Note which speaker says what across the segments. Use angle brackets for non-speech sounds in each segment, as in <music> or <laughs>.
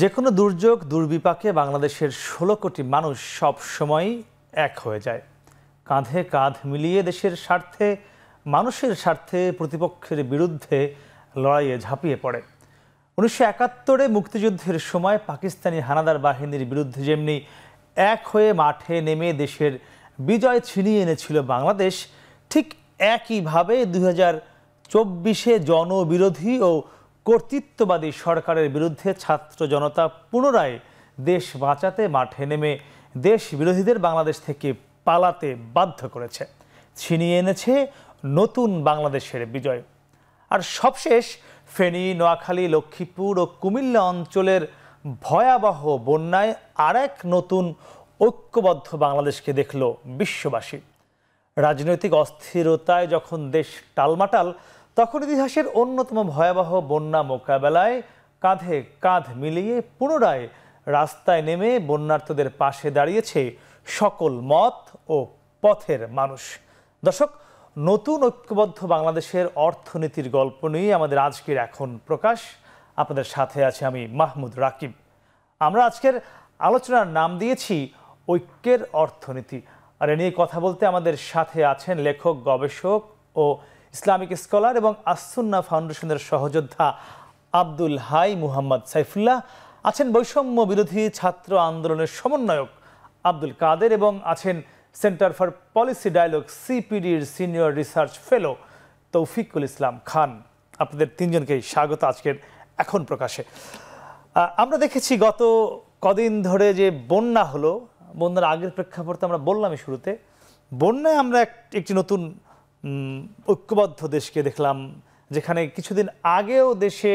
Speaker 1: যে কোনো দুর্যোগ, দুর্বিপাকে বাংলাদেশের ষোলো কোটি মানুষ সব সময় এক হয়ে যায়। কাঁধে কাঁধ মিলিয়ে দেশের স্বার্থে, মানুষের স্বার্থে প্রতিপক্ষের বিরুদ্ধে লড়াইয়ে ঝাঁপিয়ে পড়ে। উনিশশো একাত্তরে মুক্তিযুদ্ধের সময় পাকিস্তানি হানাদার বাহিনীর বিরুদ্ধে যেমনি এক হয়ে মাঠে নেমে দেশের বিজয় ছিনিয়ে এনেছিল বাংলাদেশ, ঠিক একইভাবে দুই হাজার চব্বিশে জনবিরোধী ও কর্তৃত্ববাদী সরকারের বিরুদ্ধে ছাত্র জনতা পুনরায় দেশ বাঁচাতে মাঠে নেমে দেশ বিরোধীদের বাংলাদেশ থেকে পালাতে বাধ্য করেছে। ছিনিয়ে এনেছে নতুন বাংলাদেশের বিজয়। আর সবশেষ, ফেনী, নোয়াখালী, লক্ষ্মীপুর ও কুমিল্লা অঞ্চলের ভয়াবহ বন্যায় আরেক নতুন ঐক্যবদ্ধ বাংলাদেশকে দেখল বিশ্ববাসী। রাজনৈতিক অস্থিরতায় যখন দেশ টালমাটাল তখন ইতিহাসের অন্যতম ভয়াবহ বন্যা মোকাবেলায় কাঁধে কাঁধ মিলিয়ে পুনরায় রাস্তায় নেমে বন্যার্থদের পাশে দাঁড়িয়েছে সকল মত ও পথের মানুষ। দর্শক, নতুন ঐক্যবদ্ধ বাংলাদেশের অর্থনীতির গল্প নিয়ে আমাদের আজকের এখন প্রকাশ। আপনাদের সাথে আছে আমি মাহমুদ রাকিব। আমরা আজকের আলোচনার নাম দিয়েছি ঐক্যের অর্থনীতি। আর এ নিয়ে কথা বলতে আমাদের সাথে আছেন লেখক, গবেষক ও ইসলামিক স্কলার এবং আসুন্না ফাউন্ডেশনের সহযোদ্ধা আব্দুল হাই মুহাম্মদ সাইফুল্লাহ আছেন বৈষম্য বিরোধী ছাত্র আন্দোলনের সমন্বয়ক আব্দুল কাদের এবং আছেন centre for policy dialogue সিপিডির senior research fellow Taufiqul Islam Khan. আপনাদের তিনজনকেই স্বাগত আজকের এখন প্রকাশে। আমরা দেখেছি গত কদিন ধরে যে বন্যা হলো, বন্যার আগের প্রেক্ষাপটে আমরা বললামই শুরুতে, বন্যায় আমরা এক- একটি নতুন ঐক্যবদ্ধ দেশকে দেখলাম, যেখানে কিছুদিন আগেও দেশে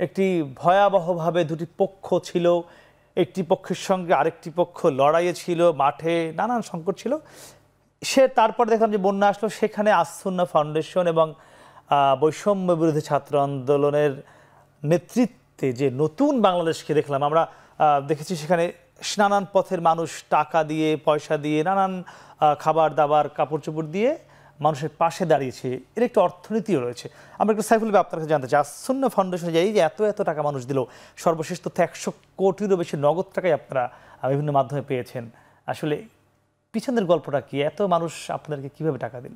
Speaker 1: একটি ভয়াবহভাবে দুটি পক্ষ ছিল। একটি পক্ষের সঙ্গে আরেকটি পক্ষ লড়াইয়ে ছিল, মাঠে নানান সংকট ছিল। সে তারপর দেখলাম যে বন্যা আসলো, সেখানে আসুন্না ফাউন্ডেশন এবং বৈষম্য বিরোধী ছাত্র আন্দোলনের নেতৃত্বে যে নতুন বাংলাদেশকে দেখলাম, আমরা দেখেছি সেখানে নানান পথের মানুষ টাকা দিয়ে, পয়সা দিয়ে, নানান খাবার দাবার কাপড় চোপড় দিয়ে মানুষের পাশে দাঁড়িয়েছে। এর একটি অর্থনীতিও রয়েছে। আমরা একটু সাইফুল ভাই আপনার কাছে জানতে চাই, আসন্ন ফাউন্ডেশন যে এই যে এত এত টাকা মানুষ দিল, সর্বশেষ তথ্য একশো কোটিরও বেশি নগদ টাকাই আপনারা বিভিন্ন মাধ্যমে পেয়েছেন। আসলে পিছনের গল্পটা কি? এত মানুষ আপনাদেরকে কীভাবে টাকা দিল?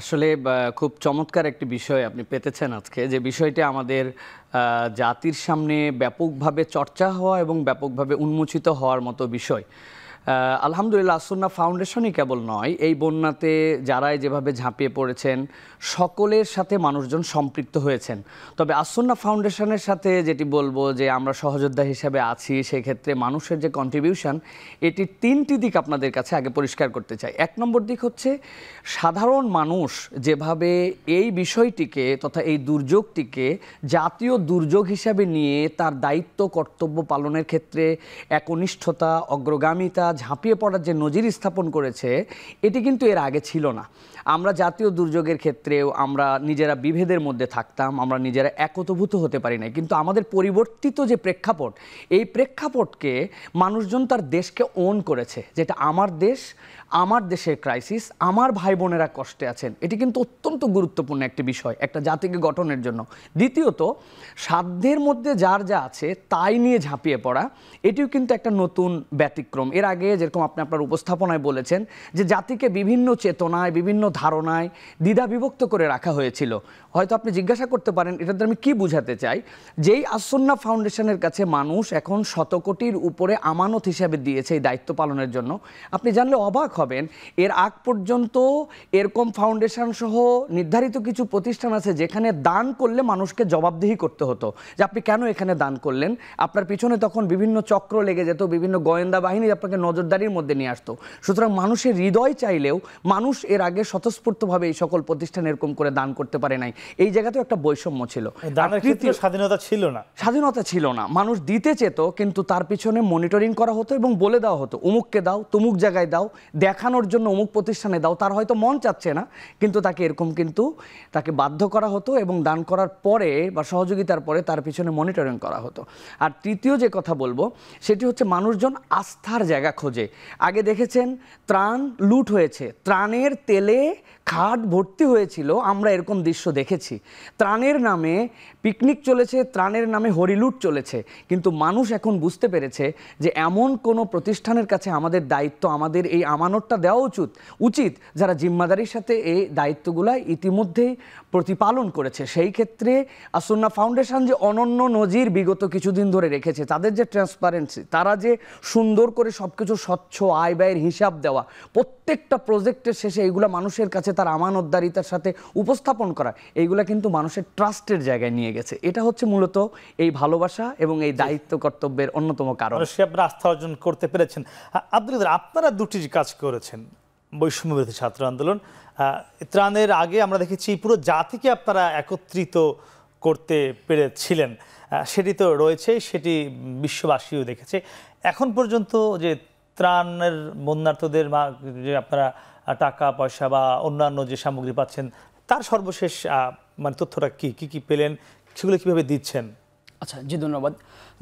Speaker 2: আসলে খুব চমৎকার একটি বিষয় আপনি পেতেছেন আজকে। যে বিষয়টি আমাদের জাতির সামনে ব্যাপকভাবে চর্চা হওয়া এবং ব্যাপকভাবে উন্মোচিত হওয়ার মতো বিষয়। আলহামদুলিল্লাহ আসন্না ফাউন্ডেশনই কেবল নয়, এই বন্যাতে যারাই যেভাবে ঝাঁপিয়ে পড়েছেন, সকলের সাথে মানুষজন সম্পৃক্ত হয়েছেন। তবে আসন্না ফাউন্ডেশনের সাথে যেটি বলব যে আমরা সহযোদ্ধা হিসেবে আছি, সেক্ষেত্রে মানুষের যে কন্ট্রিবিউশন এটি তিনটি দিক আপনাদের কাছে আগে পরিষ্কার করতে চাই। এক নম্বর দিক হচ্ছে, সাধারণ মানুষ যেভাবে এই বিষয়টিকে তথা এই দুর্যোগটিকে জাতীয় দুর্যোগ হিসাবে নিয়ে তার দায়িত্ব, কর্তব্য পালনের ক্ষেত্রে একনিষ্ঠতা, অগ্রগামিতা ঝাঁপিয়ে পড়ার যে নজির স্থাপন করেছে এটি কিন্তু এর আগে ছিল না। আমরা জাতীয় দুর্যোগের ক্ষেত্রেও আমরা নিজেরা বিভেদের মধ্যে থাকতাম, আমরা নিজেরা একতভূত হতে পারি না কিন্তু আমাদের পরিবর্তিত যে প্রেক্ষাপট, এই প্রেক্ষাপটকে মানুষজন তার দেশকে ওন করেছে, যেটা আমার দেশ, আমার দেশের ক্রাইসিস আমার ভাই বোনেরা কষ্টে আছেন। এটি কিন্তু অত্যন্ত গুরুত্বপূর্ণ একটি বিষয়, একটা জাতিকে গঠনের জন্য। দ্বিতীয়ত, সাধ্যের মধ্যে যার যা আছে, তাই নিয়ে ঝাঁপিয়ে পড়া, এটিও কিন্তু একটা নতুন ব্যতিক্রম। এর আগে যেরকম আপনি আপনার উপস্থাপনায় বলেছেন, যে জাতিকে বিভিন্ন চেতনায়, বিভিন্ন ধারণায় দ্বিধা বিভক্ত করে রাখা হয়েছিল। হয়তো আপনি জিজ্ঞাসা করতে পারেন এটাতে আমি কি বুঝাতে চাই? যেই আসন্না ফাউন্ডেশনের কাছে মানুষ এখন শতকোটির উপরে আমানত হিসাবে দিয়েছে এই দায়িত্ব পালনের জন্য, আপনি জানলে অবাক হবেন, এর আগ পর্যন্ত এরকম ফাউন্ডেশন সহ নির্ধারিত কিছু প্রতিষ্ঠান আছে যেখানে দান করলে মানুষকে জবাবদিহি করতে হতো। যে আপনি কেন এখানে দান করলেন? আপনার পিছনে তখন বিভিন্ন চক্র লেগে যেত, বিভিন্ন গোয়েন্দা বাহিনী আপনাকে নজরদারির মধ্যে নিয়ে আসতো। সুতরাং মানুষের হৃদয় চাইলেও মানুষ এর আগে স্বতঃস্ফূর্তভাবে এই সকল প্রতিষ্ঠান এরকম করে দান করতে পারে নাই। এই জায়গাতেও একটা বৈষম্য ছিল।
Speaker 1: স্বাধীনতা ছিল না।
Speaker 2: স্বাধীনতা ছিল না। মানুষ দিতে চেত কিন্তু তার পিছনে মনিটরিং করা হতো এবং বলে দেওয়া হতো অমুককে দাও তুমুক জায়গায় দাও দেখানোর জন্য অমুক প্রতিষ্ঠানে দাও। তার হয়তো মন চাচ্ছে না কিন্তু তাকে এরকম কিন্তু তাকে বাধ্য করা হতো এবং দান করার পরে বা সহযোগিতার পরে তার পিছনে মনিটরিং করা হতো। আর তৃতীয় যে কথা বলব সেটি হচ্ছে মানুষজন আস্থার জায়গা খোঁজে। আগে দেখেছেন ত্রাণ লুট হয়েছে। ত্রাণের তেলে খাট ভর্তি হয়েছিল, আমরা এরকম দৃশ্য দেখেছি। ত্রাণের নামে পিকনিক চলেছে, ত্রাণের নামে হরিলুট চলেছে। কিন্তু মানুষ এখন বুঝতে পেরেছে যে এমন কোনো প্রতিষ্ঠানের কাছে আমাদের দায়িত্ব, আমাদের এই আমানতটা দেওয়া উচিত উচিত যারা জিম্মাদারির সাথে এই দায়িত্বগুলা ইতিমধ্যেই প্রতিপালন করেছে। সেই ক্ষেত্রে আসন্না ফাউন্ডেশন যে অনন্য নজির বিগত কিছুদিন ধরে রেখেছে, তাদের যে ট্রান্সপারেন্সি তারা যে সুন্দর করে সব কিছু স্বচ্ছ আয় ব্যয়ের হিসাব দেওয়া, প্রত্যেকটা প্রজেক্টের শেষে এইগুলো মানুষের কাছে তার আমানতদারিতার সাথে উপস্থাপন করা, এইগুলা কিন্তু মানুষের ট্রাস্টের জায়গায় নিয়ে গেছে। এটা হচ্ছে মূলত এই ভালোবাসা এবং এই দায়িত্ব কর্তব্যের অন্যতম কারণ।
Speaker 1: মানুষকে আপনারা আস্থা অর্জন করতে পেরেছেন? আপনারা দুটি কাজ করেছেন বৈষম্য ছাত্র আন্দোলন ত্রাণের আগে আমরা দেখেছি পুরো জাতিকে আপনারা একত্রিত করতে পেরেছিলেন। সেটি তো রয়েছে, সেটি বিশ্ববাসীও দেখেছে। এখন পর্যন্ত যে ত্রাণের বন্যার্থদের মা, যে আপনারা টাকা, পয়সা বা অন্যান্য যে সামগ্রী পাচ্ছেন, তার সর্বশেষ মানে তথ্যটা কী? কী কী পেলেন? সেগুলো কীভাবে দিচ্ছেন?
Speaker 3: আচ্ছা জি, ধন্যবাদ।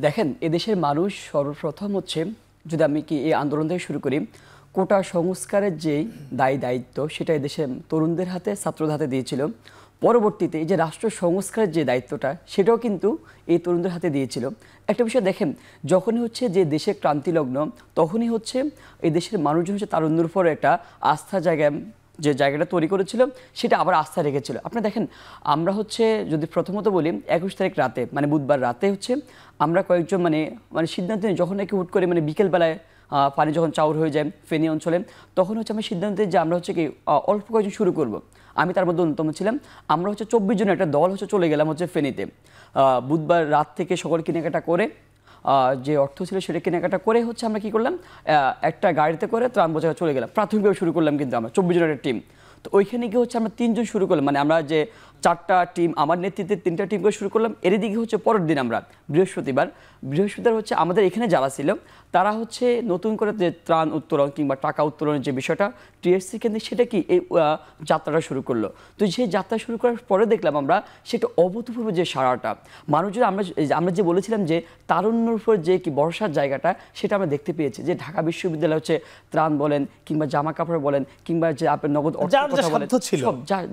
Speaker 3: দেখেন, এদেশের মানুষ সর্বপ্রথম হচ্ছে, যদি আমি কি এই আন্দোলন থেকে শুরু করি কোটা সংস্কারের যেই দায়ী দায়িত্ব, সেটা এদেশের তরুণদের হাতে, ছাত্রদের হাতে দিয়েছিল। পরবর্তীতে এই যে রাষ্ট্র সংস্কারের যে দায়িত্বটা, সেটাও কিন্তু এই তরুণদের হাতে দিয়েছিল। একটা বিষয় দেখেন, যখনই হচ্ছে যে দেশে ক্রান্তিলগ্ন, তখনই হচ্ছে এই দেশের মানুষজন হচ্ছে তারুণ্যের উপর একটা আস্থা জায়গায় যে জায়গাটা তৈরি করেছিল, সেটা আবার আস্থা রেখেছিল। আপনি দেখেন, আমরা হচ্ছে যদি প্রথমত বলি, একুশ তারিখ রাতে মানে বুধবার রাতে হচ্ছে, আমরা কয়েকজন মানে মানে সিদ্ধান্ত নিয়ে যখন নাকি হুট করে মানে বিকেলবেলায় পানি যখন চাউর হয়ে যায় ফেনী অঞ্চলে, তখন হচ্ছে আমি সিদ্ধান্ত যে আমরা হচ্ছে কি অল্প কয়েকজন শুরু করব। আমি তার মধ্যে অন্যতম ছিলাম। আমরা হচ্ছে চব্বিশ জনের একটা দল হচ্ছে চলে গেলাম হচ্ছে ফেনীতে। বুধবার রাত থেকে সকল কেনাকাটা করে যে অর্থ ছিল সেটা কেনাকাটা করে হচ্ছে আমরা কি করলাম একটা গাড়িতে করে ত্রাণ বোঝা চলে গেলাম। প্রাথমিকভাবে শুরু করলাম কিন্তু আমরা চব্বিশ জনের একটা টিম। তো ওইখানে গিয়ে হচ্ছে আমরা তিনজন শুরু করলাম। মানে আমরা যে চারটা টিম, আমার নেতৃত্বে তিনটা টিম করে শুরু করলাম। এর দিকে হচ্ছে পরের দিন আমরা বৃহস্পতিবার বৃহস্পতিবার হচ্ছে আমাদের এখানে যারা ছিল তারা হচ্ছে নতুন করে যে ত্রাণ উত্তোলন কিংবা টাকা উত্তোলনের যে বিষয়টা টিএসসি কেন্দ্রে সেটা কি এই যাত্রাটা শুরু করল? তো সেই যাত্রা শুরু করার পরে দেখলাম আমরা সেটা অভূতপূর্ব যে সারাটা। মানুষজন আমরা আমরা যে বলেছিলাম যে তারুণ্যর উপর যে কি ভরসার জায়গাটা সেটা আমরা দেখতে পেয়েছি। যে ঢাকা বিশ্ববিদ্যালয় হচ্ছে ত্রাণ বলেন কিংবা জামা কাপড় বলেন কিংবা যে আপনার নগদ
Speaker 1: ছিল।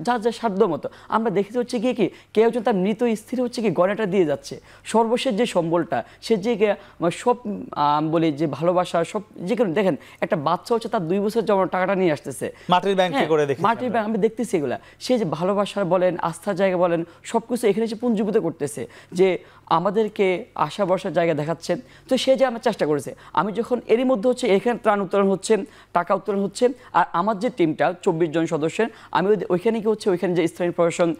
Speaker 3: যা- যা সাধ্য মতো। আমরা দেখেছি হচ্ছে গিয়ে কি কেউ একজন তার মৃত স্থির হচ্ছে কি গয়নাটা দিয়ে যাচ্ছে। সর্বশেষ যে সম্বলটা সে যে মানে সব আম, বলি যে ভালোবাসা সব যে কোনো দেখেন একটা বাচ্চা হচ্ছে তার দুই বছর জমা টাকাটা নিয়ে আসতেছে।
Speaker 1: মাটির ব্যাংকে করে দেখি
Speaker 3: মাটির ব্যাংক আমি দেখতেছি এগুলা। সে যে ভালোবাসার বলেন আস্থার জায়গা বলেন সব কিছু এখানে এসে পুঞ্জীভূত করতেছে। যে আমাদেরকে আশা বর্ষার জায়গা দেখাচ্ছেন। তো সে যে আমার চেষ্টা করেছে। আমি যখন এরই মধ্যে হচ্ছে এখানে ত্রাণ উত্তোলন হচ্ছে, টাকা উত্তোলন হচ্ছে, আর আমার যে টিমটা চব্বিশ জন সদস্যের, আমি ওই- ওইখানে কি হচ্ছে ওইখানে যে স্থানীয় প্রশাসন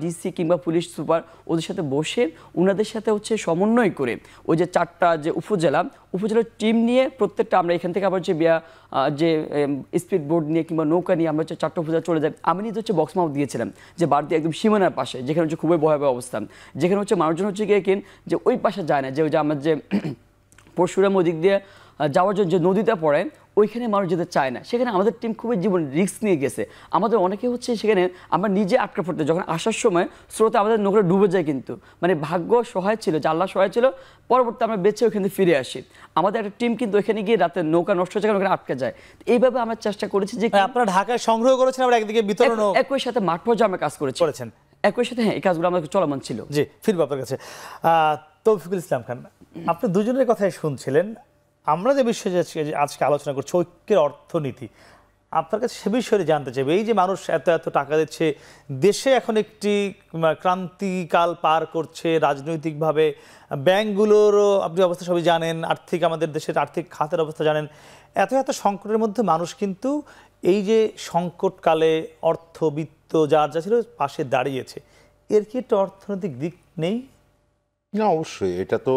Speaker 3: ডিসি কিংবা পুলিশ সুপার ওদের সাথে বসে ওনাদের সাথে হচ্ছে সমন্বয় করে ওই যে চারটা যে উপজেলা, উপজেলার টিম নিয়ে প্রত্যেকটা আমরা এখান থেকে আবার যে বিয়া যে স্পিড বোর্ড নিয়ে কিংবা নৌকা নিয়ে আমরা হচ্ছে চারটা উপজেলা চলে যাই। আমি নিজে হচ্ছে বক্স মাউথ দিয়েছিলাম যে বাড়তি একদম সীমানার পাশে, যেখানে হচ্ছে খুবই ভয়াবহ অবস্থান। যেখানে হচ্ছে মানুষজন হচ্ছে গিয়ে কিন যে ওই পাশে যায় না যে ওই যে আমার যে <clears throat> পরশুরাম ওদিক দিয়ে যাওয়ার জন্য যে নদীটা পড়ে ওইখানে মানুষ যেতে চায় না। সেখানে আমাদের টিম খুবই জীবন রিস্ক নিয়ে গেছে। আমাদের অনেকে হচ্ছে সেখানে আমরা নিজে আটকা পড়তে যখন আসার সময় স্রোতে আমাদের নৌকা ডুবে যায় কিন্তু। মানে ভাগ্য সহায় ছিল আল্লাহ সহায় ছিল পরবর্তী আমরা বেঁচে ওখানে ফিরে আসি। আমাদের একটা টিম কিন্তু ওখানে গিয়ে রাতে নৌকা নষ্ট হয়ে যায় ওখানে আটকে যায়। এইভাবে আমরা চেষ্টা করেছি যে
Speaker 1: মানে আপনারা ঢাকায় সংগ্রহ করেছেন আমরা একদিকে
Speaker 3: বিতরণ একই সাথে মাঠ পর্যায়ে আমরা কাজ করেছি।
Speaker 1: করেছেন।
Speaker 3: একই সাথে হ্যাঁ এই কাজগুলো আমাদের চলমান ছিল।
Speaker 1: জি, ফিরবো আপনার কাছে। তৌফিকুল ইসলাম খান, আপনি দুজনের কথাই শুনছিলেন। আমরা যে বিষয়ে আজকে আলোচনা করছি, ঐক্যের অর্থনীতি। আপনার কাছে সে বিষয়ে জানতে চাইবে, এই যে মানুষ এত এত টাকা দিচ্ছে, দেশে এখন একটি ক্রান্তিকাল পার করছে রাজনৈতিকভাবে। ব্যাংকগুলোরও আপনি অবস্থা সবই জানেন, আর্থিক আমাদের দেশের আর্থিক খাতের অবস্থা জানেন। এত এত সংকটের মধ্যে মানুষ কিন্তু এই যে সংকটকালে অর্থবিত্ত যার যা ছিল পাশে দাঁড়িয়েছে। এর কি একটা অর্থনৈতিক দিক নেই?
Speaker 4: না অবশ্যই। এটা তো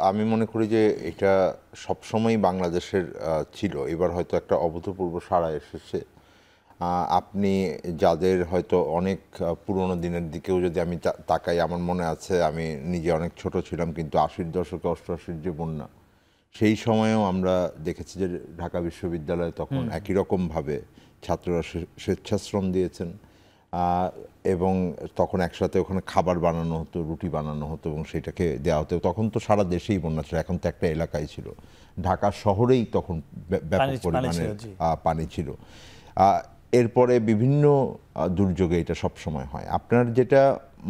Speaker 4: আমি মনে করি যে এটা সবসময়ই বাংলাদেশের ছিল। এবার হয়তো একটা অভূতপূর্ব সাড়া এসেছে। আপনি যাদের হয়তো অনেক পুরনো দিনের দিকেও যদি আমি তা- তাকাই আমার মনে আছে আমি নিজে অনেক ছোট ছিলাম কিন্তু আশির দশকে অষ্টআশির যে বন্যা সেই সময়েও আমরা দেখেছি যে ঢাকা বিশ্ববিদ্যালয়ে তখন একই রকমভাবে ছাত্ররা স্বেচ্ছাশ্রম দিয়েছেন। এবং তখন একসাথে ওখানে খাবার বানানো হতো রুটি বানানো হতো এবং সেটাকে দেওয়া হতো। তখন তো সারা দেশেই বন্যা ছিল এখন তো একটা এলাকায় ছিল। ঢাকা শহরেই তখন ব্যাপক পরিমাণে পানি ছিল। এরপরে বিভিন্ন দুর্যোগে এটা সব সময় হয়। আপনার যেটা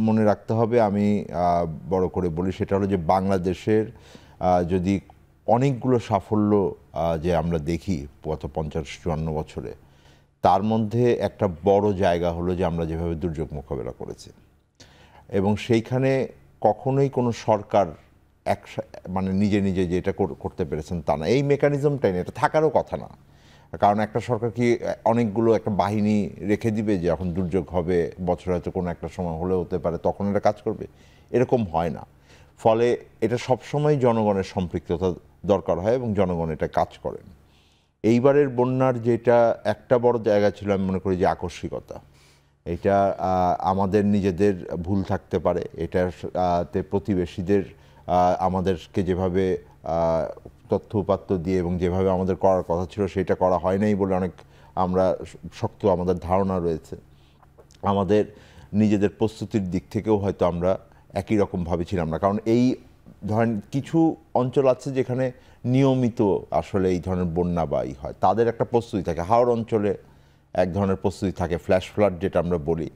Speaker 4: মনে রাখতে হবে আমি বড় করে বলি সেটা হলো যে বাংলাদেশের যদি অনেকগুলো সাফল্য যে আমরা দেখি গত পঞ্চাশ চুয়ান্ন বছরে তার মধ্যে একটা বড় জায়গা হলো যে আমরা যেভাবে দুর্যোগ মোকাবেলা করেছি। এবং সেইখানে কখনোই কোনো সরকার এক মানে নিজে নিজে যে এটা করতে পেরেছেন তা না। এই মেকানিজমটাই না এটা থাকারও কথা না। কারণ একটা সরকার কি অনেকগুলো একটা বাহিনী রেখে দিবে যে এখন দুর্যোগ হবে, বছর হয়তো কোনো একটা সময় হলে হতে পারে, তখন এটা কাজ করবে? এরকম হয় না। ফলে এটা সবসময় জনগণের সম্পৃক্ততা দরকার হয় এবং জনগণ এটা কাজ করেন। এইবারের বন্যার যেটা একটা বড় জায়গা ছিল আমি মনে করি যে আকস্মিকতা। এটা আমাদের নিজেদের ভুল থাকতে পারে। এটা তে প্রতিবেশীদের আমাদেরকে যেভাবে তথ্য উপাত্ত দিয়ে এবং যেভাবে আমাদের করার কথা ছিল সেটা করা হয় নাই বলে অনেক আমরা শক্ত আমাদের ধারণা রয়েছে। আমাদের নিজেদের প্রস্তুতির দিক থেকেও হয়তো আমরা একই রকম ছিলাম না। কারণ এই ধরেন কিছু অঞ্চল আছে যেখানে নিয়মিত আসলে এই ধরনের বন্যা বা ই হয়। তাদের একটা প্রস্তুতি থাকে। হাওড় অঞ্চলে এক ধরনের প্রস্তুতি থাকে ফ্ল্যাশ ফ্লাড যেটা আমরা বলি।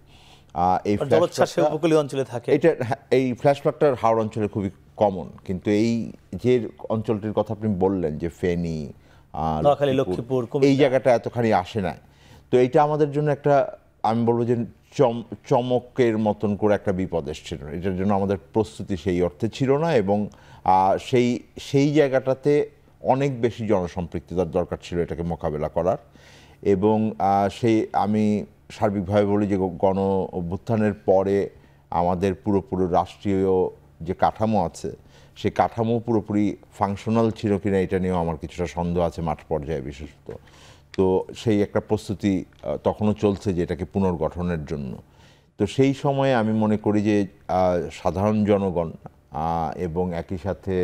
Speaker 4: এই
Speaker 1: উপকূলীয় অঞ্চলে থাকে।
Speaker 4: এটা হ্যাঁ, এই ফ্ল্যাশ ফ্লাডটার হাওড় অঞ্চলে খুবই কমন কিন্তু এই যে অঞ্চলটির কথা আপনি বললেন যে ফেনী
Speaker 1: লক্ষ্মীপুর।
Speaker 4: এই জায়গাটা এতখানি আসে না তো এইটা আমাদের জন্য একটা আমি বলব যে চমকের মতন করে একটা বিপদ এসেছিল। এটার জন্য আমাদের প্রস্তুতি সেই অর্থে ছিল না এবং সেই সেই জায়গাটাতে অনেক বেশি জনসম্পৃক্ততার দরকার ছিল এটাকে মোকাবেলা করার। এবং সেই, আমি সার্বিকভাবে বলি যে গণ অভ্যুত্থানের পরে আমাদের পুরোপুরো রাষ্ট্রীয় যে কাঠামো আছে সেই কাঠামো পুরোপুরি ফাংশনাল ছিল কিনা এটা নিয়েও আমার কিছুটা সন্দেহ আছে মাঠ পর্যায়ে বিশেষত। তো সেই একটা প্রস্তুতি তখনও চলছে যে এটাকে পুনর্গঠনের জন্য। তো সেই সময়ে আমি মনে করি যে সাধারণ জনগণ এবং একই সাথে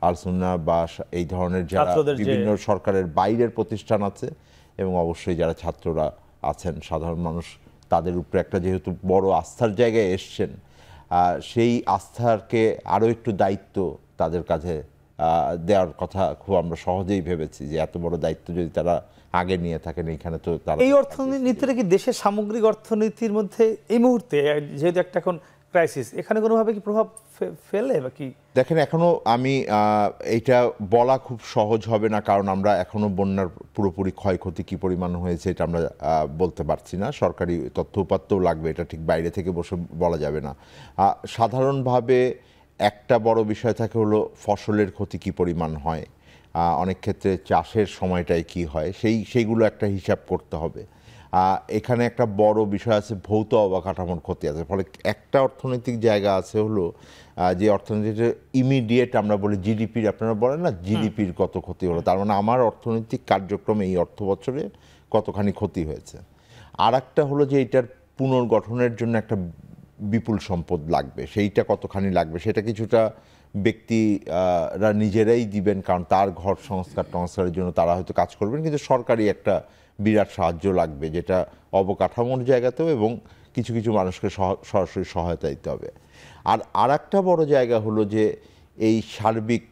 Speaker 4: আলসুন্না বা এই ধরনের যারা বিভিন্ন সরকারের বাইরের প্রতিষ্ঠান আছে এবং অবশ্যই যারা ছাত্ররা আছেন সাধারণ মানুষ তাদের উপরে একটা যেহেতু বড় আস্থার জায়গায় এসছেন সেই আস্থারকে আরও একটু দায়িত্ব তাদের কাছে দেওয়ার কথা খুব আমরা সহজেই ভেবেছি যে এত বড় দায়িত্ব যদি তারা আগে নিয়ে থাকেন এইখানে তো তারা
Speaker 1: এই অর্থনীতিটা কি দেশের সামগ্রিক অর্থনীতির মধ্যে এই মুহূর্তে যেহেতু একটা এখন ক্রাইসিস এখানে কোনোভাবে কি প্রভাব ফেলে বা কি?
Speaker 4: দেখেন এখনও আমি এইটা বলা খুব সহজ হবে না কারণ আমরা এখনও বন্যার পুরোপুরি ক্ষয়ক্ষতি কি পরিমাণ হয়েছে এটা আমরা বলতে পারছি না। সরকারি তথ্য উপাত্তও লাগবে এটা ঠিক বাইরে থেকে বসে বলা যাবে না। সাধারণভাবে একটা বড় বিষয় থাকে হলো ফসলের ক্ষতি কি পরিমাণ হয় অনেক ক্ষেত্রে চাষের সময়টায় কি হয় সেই সেইগুলো একটা হিসাব করতে হবে। এখানে একটা বড় বিষয় আছে ভৌত অবকাঠামোর ক্ষতি আছে। ফলে একটা অর্থনৈতিক জায়গা আছে হলো যে অর্থনীতিতে ইমিডিয়েট আমরা বলি জিডিপির আপনারা বলেন না জিডিপির কত ক্ষতি হলো? তার মানে আমার অর্থনৈতিক কার্যক্রমে এই অর্থ বছরে কতখানি ক্ষতি হয়েছে। আর একটা হলো যে এটার পুনর্গঠনের জন্য একটা বিপুল সম্পদ লাগবে, সেইটা কতখানি লাগবে, সেটা কিছুটা ব্যক্তিরা নিজেরাই দিবেন, কারণ তার ঘর সংস্কার টংস্কারের জন্য তারা হয়তো কাজ করবেন, কিন্তু সরকারি একটা বিরাট সাহায্য লাগবে, যেটা অবকাঠামোর জায়গাতেও এবং কিছু কিছু মানুষকে সরাসরি সহায়তা দিতে হবে। আর আর একটা বড় জায়গা হলো যে এই সার্বিক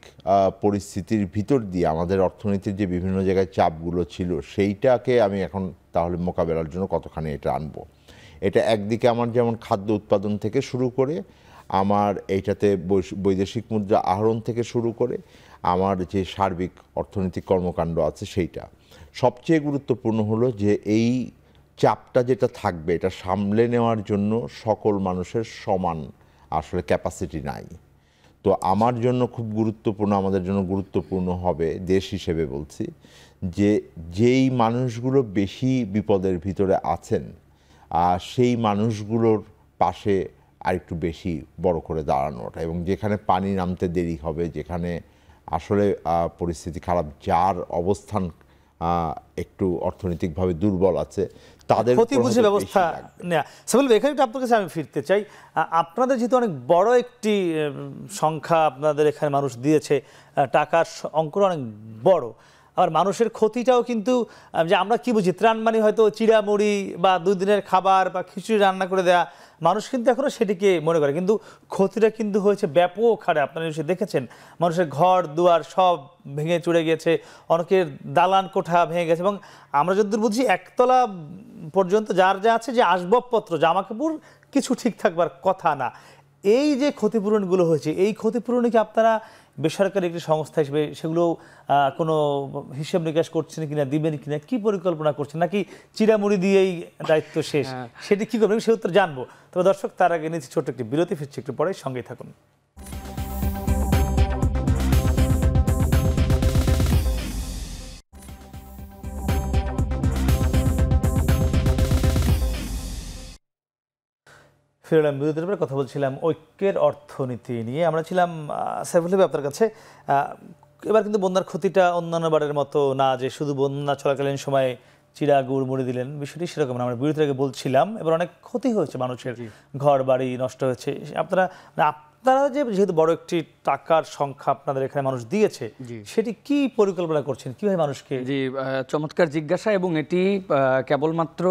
Speaker 4: পরিস্থিতির ভিতর দিয়ে আমাদের অর্থনীতির যে বিভিন্ন জায়গায় চাপগুলো ছিল, সেইটাকে আমি এখন তাহলে মোকাবেলার জন্য কতখানি এটা আনব? এটা একদিকে আমার যেমন খাদ্য উৎপাদন থেকে শুরু করে, আমার এইটাতে বৈদেশিক মুদ্রা আহরণ থেকে শুরু করে, আমার যে সার্বিক অর্থনৈতিক কর্মকাণ্ড আছে সেইটা। সবচেয়ে গুরুত্বপূর্ণ হলো যে এই চাপটা যেটা থাকবে, এটা সামলে নেওয়ার জন্য সকল মানুষের সমান আসলে ক্যাপাসিটি নাই। তো আমার জন্য খুব গুরুত্বপূর্ণ, আমাদের জন্য গুরুত্বপূর্ণ হবে দেশ হিসেবে বলছি, যে যেই মানুষগুলো বেশি বিপদের ভিতরে আছেন আহ, সেই মানুষগুলোর পাশে আরেকটু বেশি বড় করে দাঁড়ানোটা এবং যেখানে পানি নামতে দেরি হবে যেখানে আসলে পরিস্থিতি খারাপ যার অবস্থান একটু অর্থনৈতিকভাবে দুর্বল আছে তাদের
Speaker 1: ক্ষতি বুঝে ব্যবস্থা। নেওয়া সাবিল এখানে একটু আপনার কাছে আমি ফিরতে চাই। আপনাদের যেহেতু অনেক বড় একটি সংখ্যা আপনাদের এখানে মানুষ দিয়েছে টাকার অঙ্কটা অনেক বড়। আর মানুষের ক্ষতিটাও কিন্তু যে আমরা কি বুঝি, ত্রাণ মানে হয়তো চিড়ামুড়ি বা দুদিনের খাবার বা খিচুড়ি রান্না করে দেওয়া মানুষ কিন্তু এখনও সেটিকে মনে করে। কিন্তু ক্ষতিটা কিন্তু হয়েছে ব্যাপক হারে, আপনারা নিশ্চয়ই দেখেছেন। মানুষের ঘর, দুয়ার সব ভেঙে চুড়ে গেছে অনেকের দালান কোঠা ভেঙে গেছে এবং আমরা যতদূর বুঝি, একতলা পর্যন্ত যার যা আছে যে আসবাবপত্র জামা কাপড় কিছু ঠিক থাকবার কথা না। এই যে ক্ষতিপূরণগুলো হয়েছে, এই ক্ষতিপূরণে কি আপনারা বেসরকারি একটি সংস্থা হিসেবে সেগুলো আহ, কোনো হিসেব নিকাশ করছেন কিনা দিবেন কিনা কি পরিকল্পনা করছেন নাকি চিরামুড়ি দিয়েই দায়িত্ব শেষ? সেটি কি করবেন সে উত্তর জানব। তবে দর্শক তার আগে নিচ্ছি ছোট্ট একটি বিরতি ফিরছি একটু পরে সঙ্গেই থাকুন। ফিরলাম বিরতির পরে কথা বলছিলাম ঐক্যের অর্থনীতি নিয়ে। আমরা ছিলাম সাইফুল আপনার কাছে। এবার কিন্তু বন্যার ক্ষতিটা অন্যান্য বারের মতো না যে শুধু বন্যা চলাকালীন সময়ে চিরা গুড় মুড়ে দিলেন বিষয়টি সেরকম আমরা বিরতির আগে বলছিলাম এবার অনেক ক্ষতি হয়েছে মানুষের ঘর বাড়ি নষ্ট হয়েছে। আপনারা মানে আপনারা যে যেহেতু বড় একটি টাকার সংখ্যা আপনাদের এখানে মানুষ দিয়েছে সেটি কি পরিকল্পনা করছেন? কীভাবে মানুষকে
Speaker 2: জি চমৎকার জিজ্ঞাসা এবং এটি কেবলমাত্র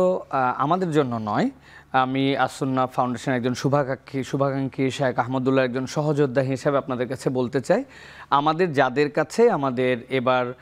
Speaker 2: আমাদের জন্য নয় আমি আসন্না ফাউন্ডেশন একজন শুভাকাঙ্ক্ষী শুভাকাঙ্ক্ষী শেখ আহমদুল্লাহ একজন সহযোদ্ধা হিসেবে আপনাদের কাছে বলতে চাই। আমাদের যাদের কাছে, আমাদের এবার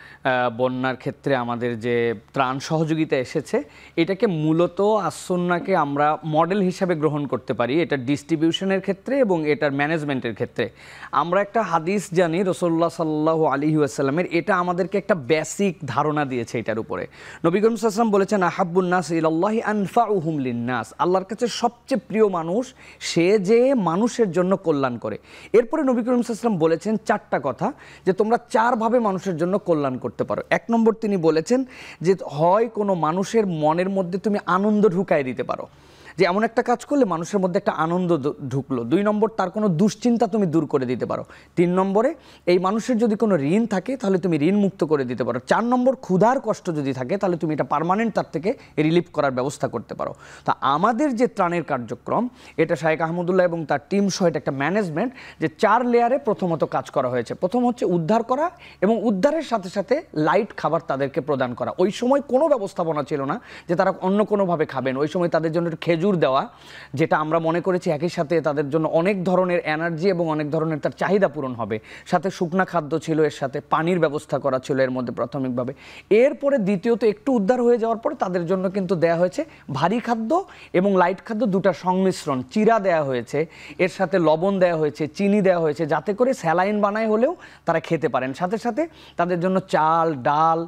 Speaker 2: বন্যার ক্ষেত্রে আমাদের যে ত্রাণ সহযোগিতা এসেছে, এটাকে মূলত আসন্নাকে আমরা মডেল হিসাবে গ্রহণ করতে পারি। এটা ডিস্ট্রিবিউশনের ক্ষেত্রে এবং এটার ম্যানেজমেন্টের ক্ষেত্রে। আমরা একটা হাদিস জানি রসল্লাহ সাল্লাহ আলী আসাল্লামের এটা আমাদেরকে একটা বেসিক ধারণা দিয়েছে এটার উপরে। নবী করিম সাল্লাম বলেছেন আহাবুন্নাস ইলাল্লাহি আনফাউহুম লিন্নাস। আল্লাহর কাছে সবচেয়ে প্রিয় মানুষ, সে যে মানুষের জন্য কল্যাণ করে। এরপরে নবী করিম সাল্লাম বলেছেন, চারটা কথা। যে তোমরা চারভাবে মানুষের জন্য কল্যাণ করতে পারো। এক নম্বর তিনি বলেছেন যে হয় কোনো মানুষের মনের মধ্যে তুমি আনন্দ ঢুকাই দিতে পারো। যে এমন একটা কাজ করলে মানুষের মধ্যে একটা আনন্দ ঢুকলো। দুই নম্বর, তার কোনো দুশ্চিন্তা তুমি দূর করে দিতে পারো। তিন নম্বরে, এই মানুষের যদি কোনো ঋণ থাকে, তাহলে তুমি ঋণ মুক্ত করে দিতে পারো। চার নম্বর, ক্ষুধার কষ্ট যদি থাকে, তাহলে তুমি এটা পার্মানেন্ট তার থেকে রিলিফ করার ব্যবস্থা করতে পারো। তা আমাদের যে ত্রাণের কার্যক্রম, এটা শাহেক আহমদুল্লাহ এবং তার টিম সহ এটা একটা ম্যানেজমেন্ট যে চার লেয়ারে প্রথমত কাজ করা হয়েছে। প্রথম হচ্ছে উদ্ধার করা এবং উদ্ধারের সাথে সাথে লাইট খাবার তাদেরকে প্রদান করা। ওই সময় কোনো ব্যবস্থাপনা ছিল না যে তারা অন্য কোনোভাবে খাবেন। ওই সময় তাদের জন্য একটু খেজুর দেওয়া, যেটা আমরা মনে করেছি একই সাথে তাদের জন্য অনেক ধরনের এনার্জি এবং অনেক ধরনের তার চাহিদা পূরণ হবে। সাথে শুকনা খাদ্য ছিল, এর সাথে পানির ব্যবস্থা করা ছিল এর মধ্যে প্রাথমিকভাবে। এরপরে দ্বিতীয়ত একটু উদ্ধার হয়ে যাওয়ার পরে তাদের জন্য কিন্তু দেয়া হয়েছে ভারী খাদ্য এবং লাইট খাদ্য দুটার সংমিশ্রণ। চিরা দেয়া হয়েছে, এর সাথে লবণ দেওয়া হয়েছে, চিনি দেওয়া হয়েছে, যাতে করে স্যালাইন বানায় হলেও তারা খেতে পারেন। সাথে সাথে তাদের জন্য চাল, ডাল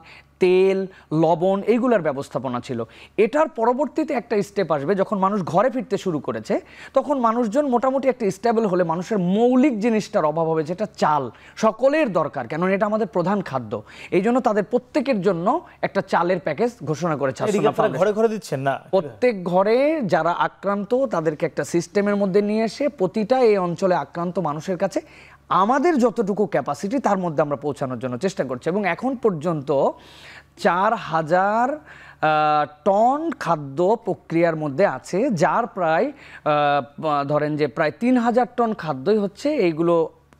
Speaker 2: তেল লবণ এইগুলোর ব্যবস্থাপনা ছিল। এটার পরবর্তীতে একটা স্টেপ আসবে যখন মানুষ ঘরে ফিরতে শুরু করেছে তখন মানুষজন মোটামুটি একটা স্টেবল হলে মানুষের মৌলিক জিনিসটার অভাব হবে যেটা চাল। সকলের দরকার কেন এটা আমাদের প্রধান খাদ্য। এই জন্য তাদের প্রত্যেকের জন্য একটা চালের প্যাকেজ ঘোষণা করেছে
Speaker 1: ঘরে ঘরে দিচ্ছেন না?
Speaker 2: প্রত্যেক ঘরে যারা আক্রান্ত তাদেরকে একটা সিস্টেমের মধ্যে নিয়ে এসে প্রতিটা এই অঞ্চলে আক্রান্ত মানুষের কাছে আমাদের যতটুকু ক্যাপাসিটি তার মধ্যে আমরা পৌঁছানোর জন্য চেষ্টা করছি। এবং এখন পর্যন্ত চার হাজার টন খাদ্য প্রক্রিয়ার মধ্যে আছে, যার প্রায় ধরেন যে প্রায় তিন হাজার টন খাদ্যই হচ্ছে এইগুলো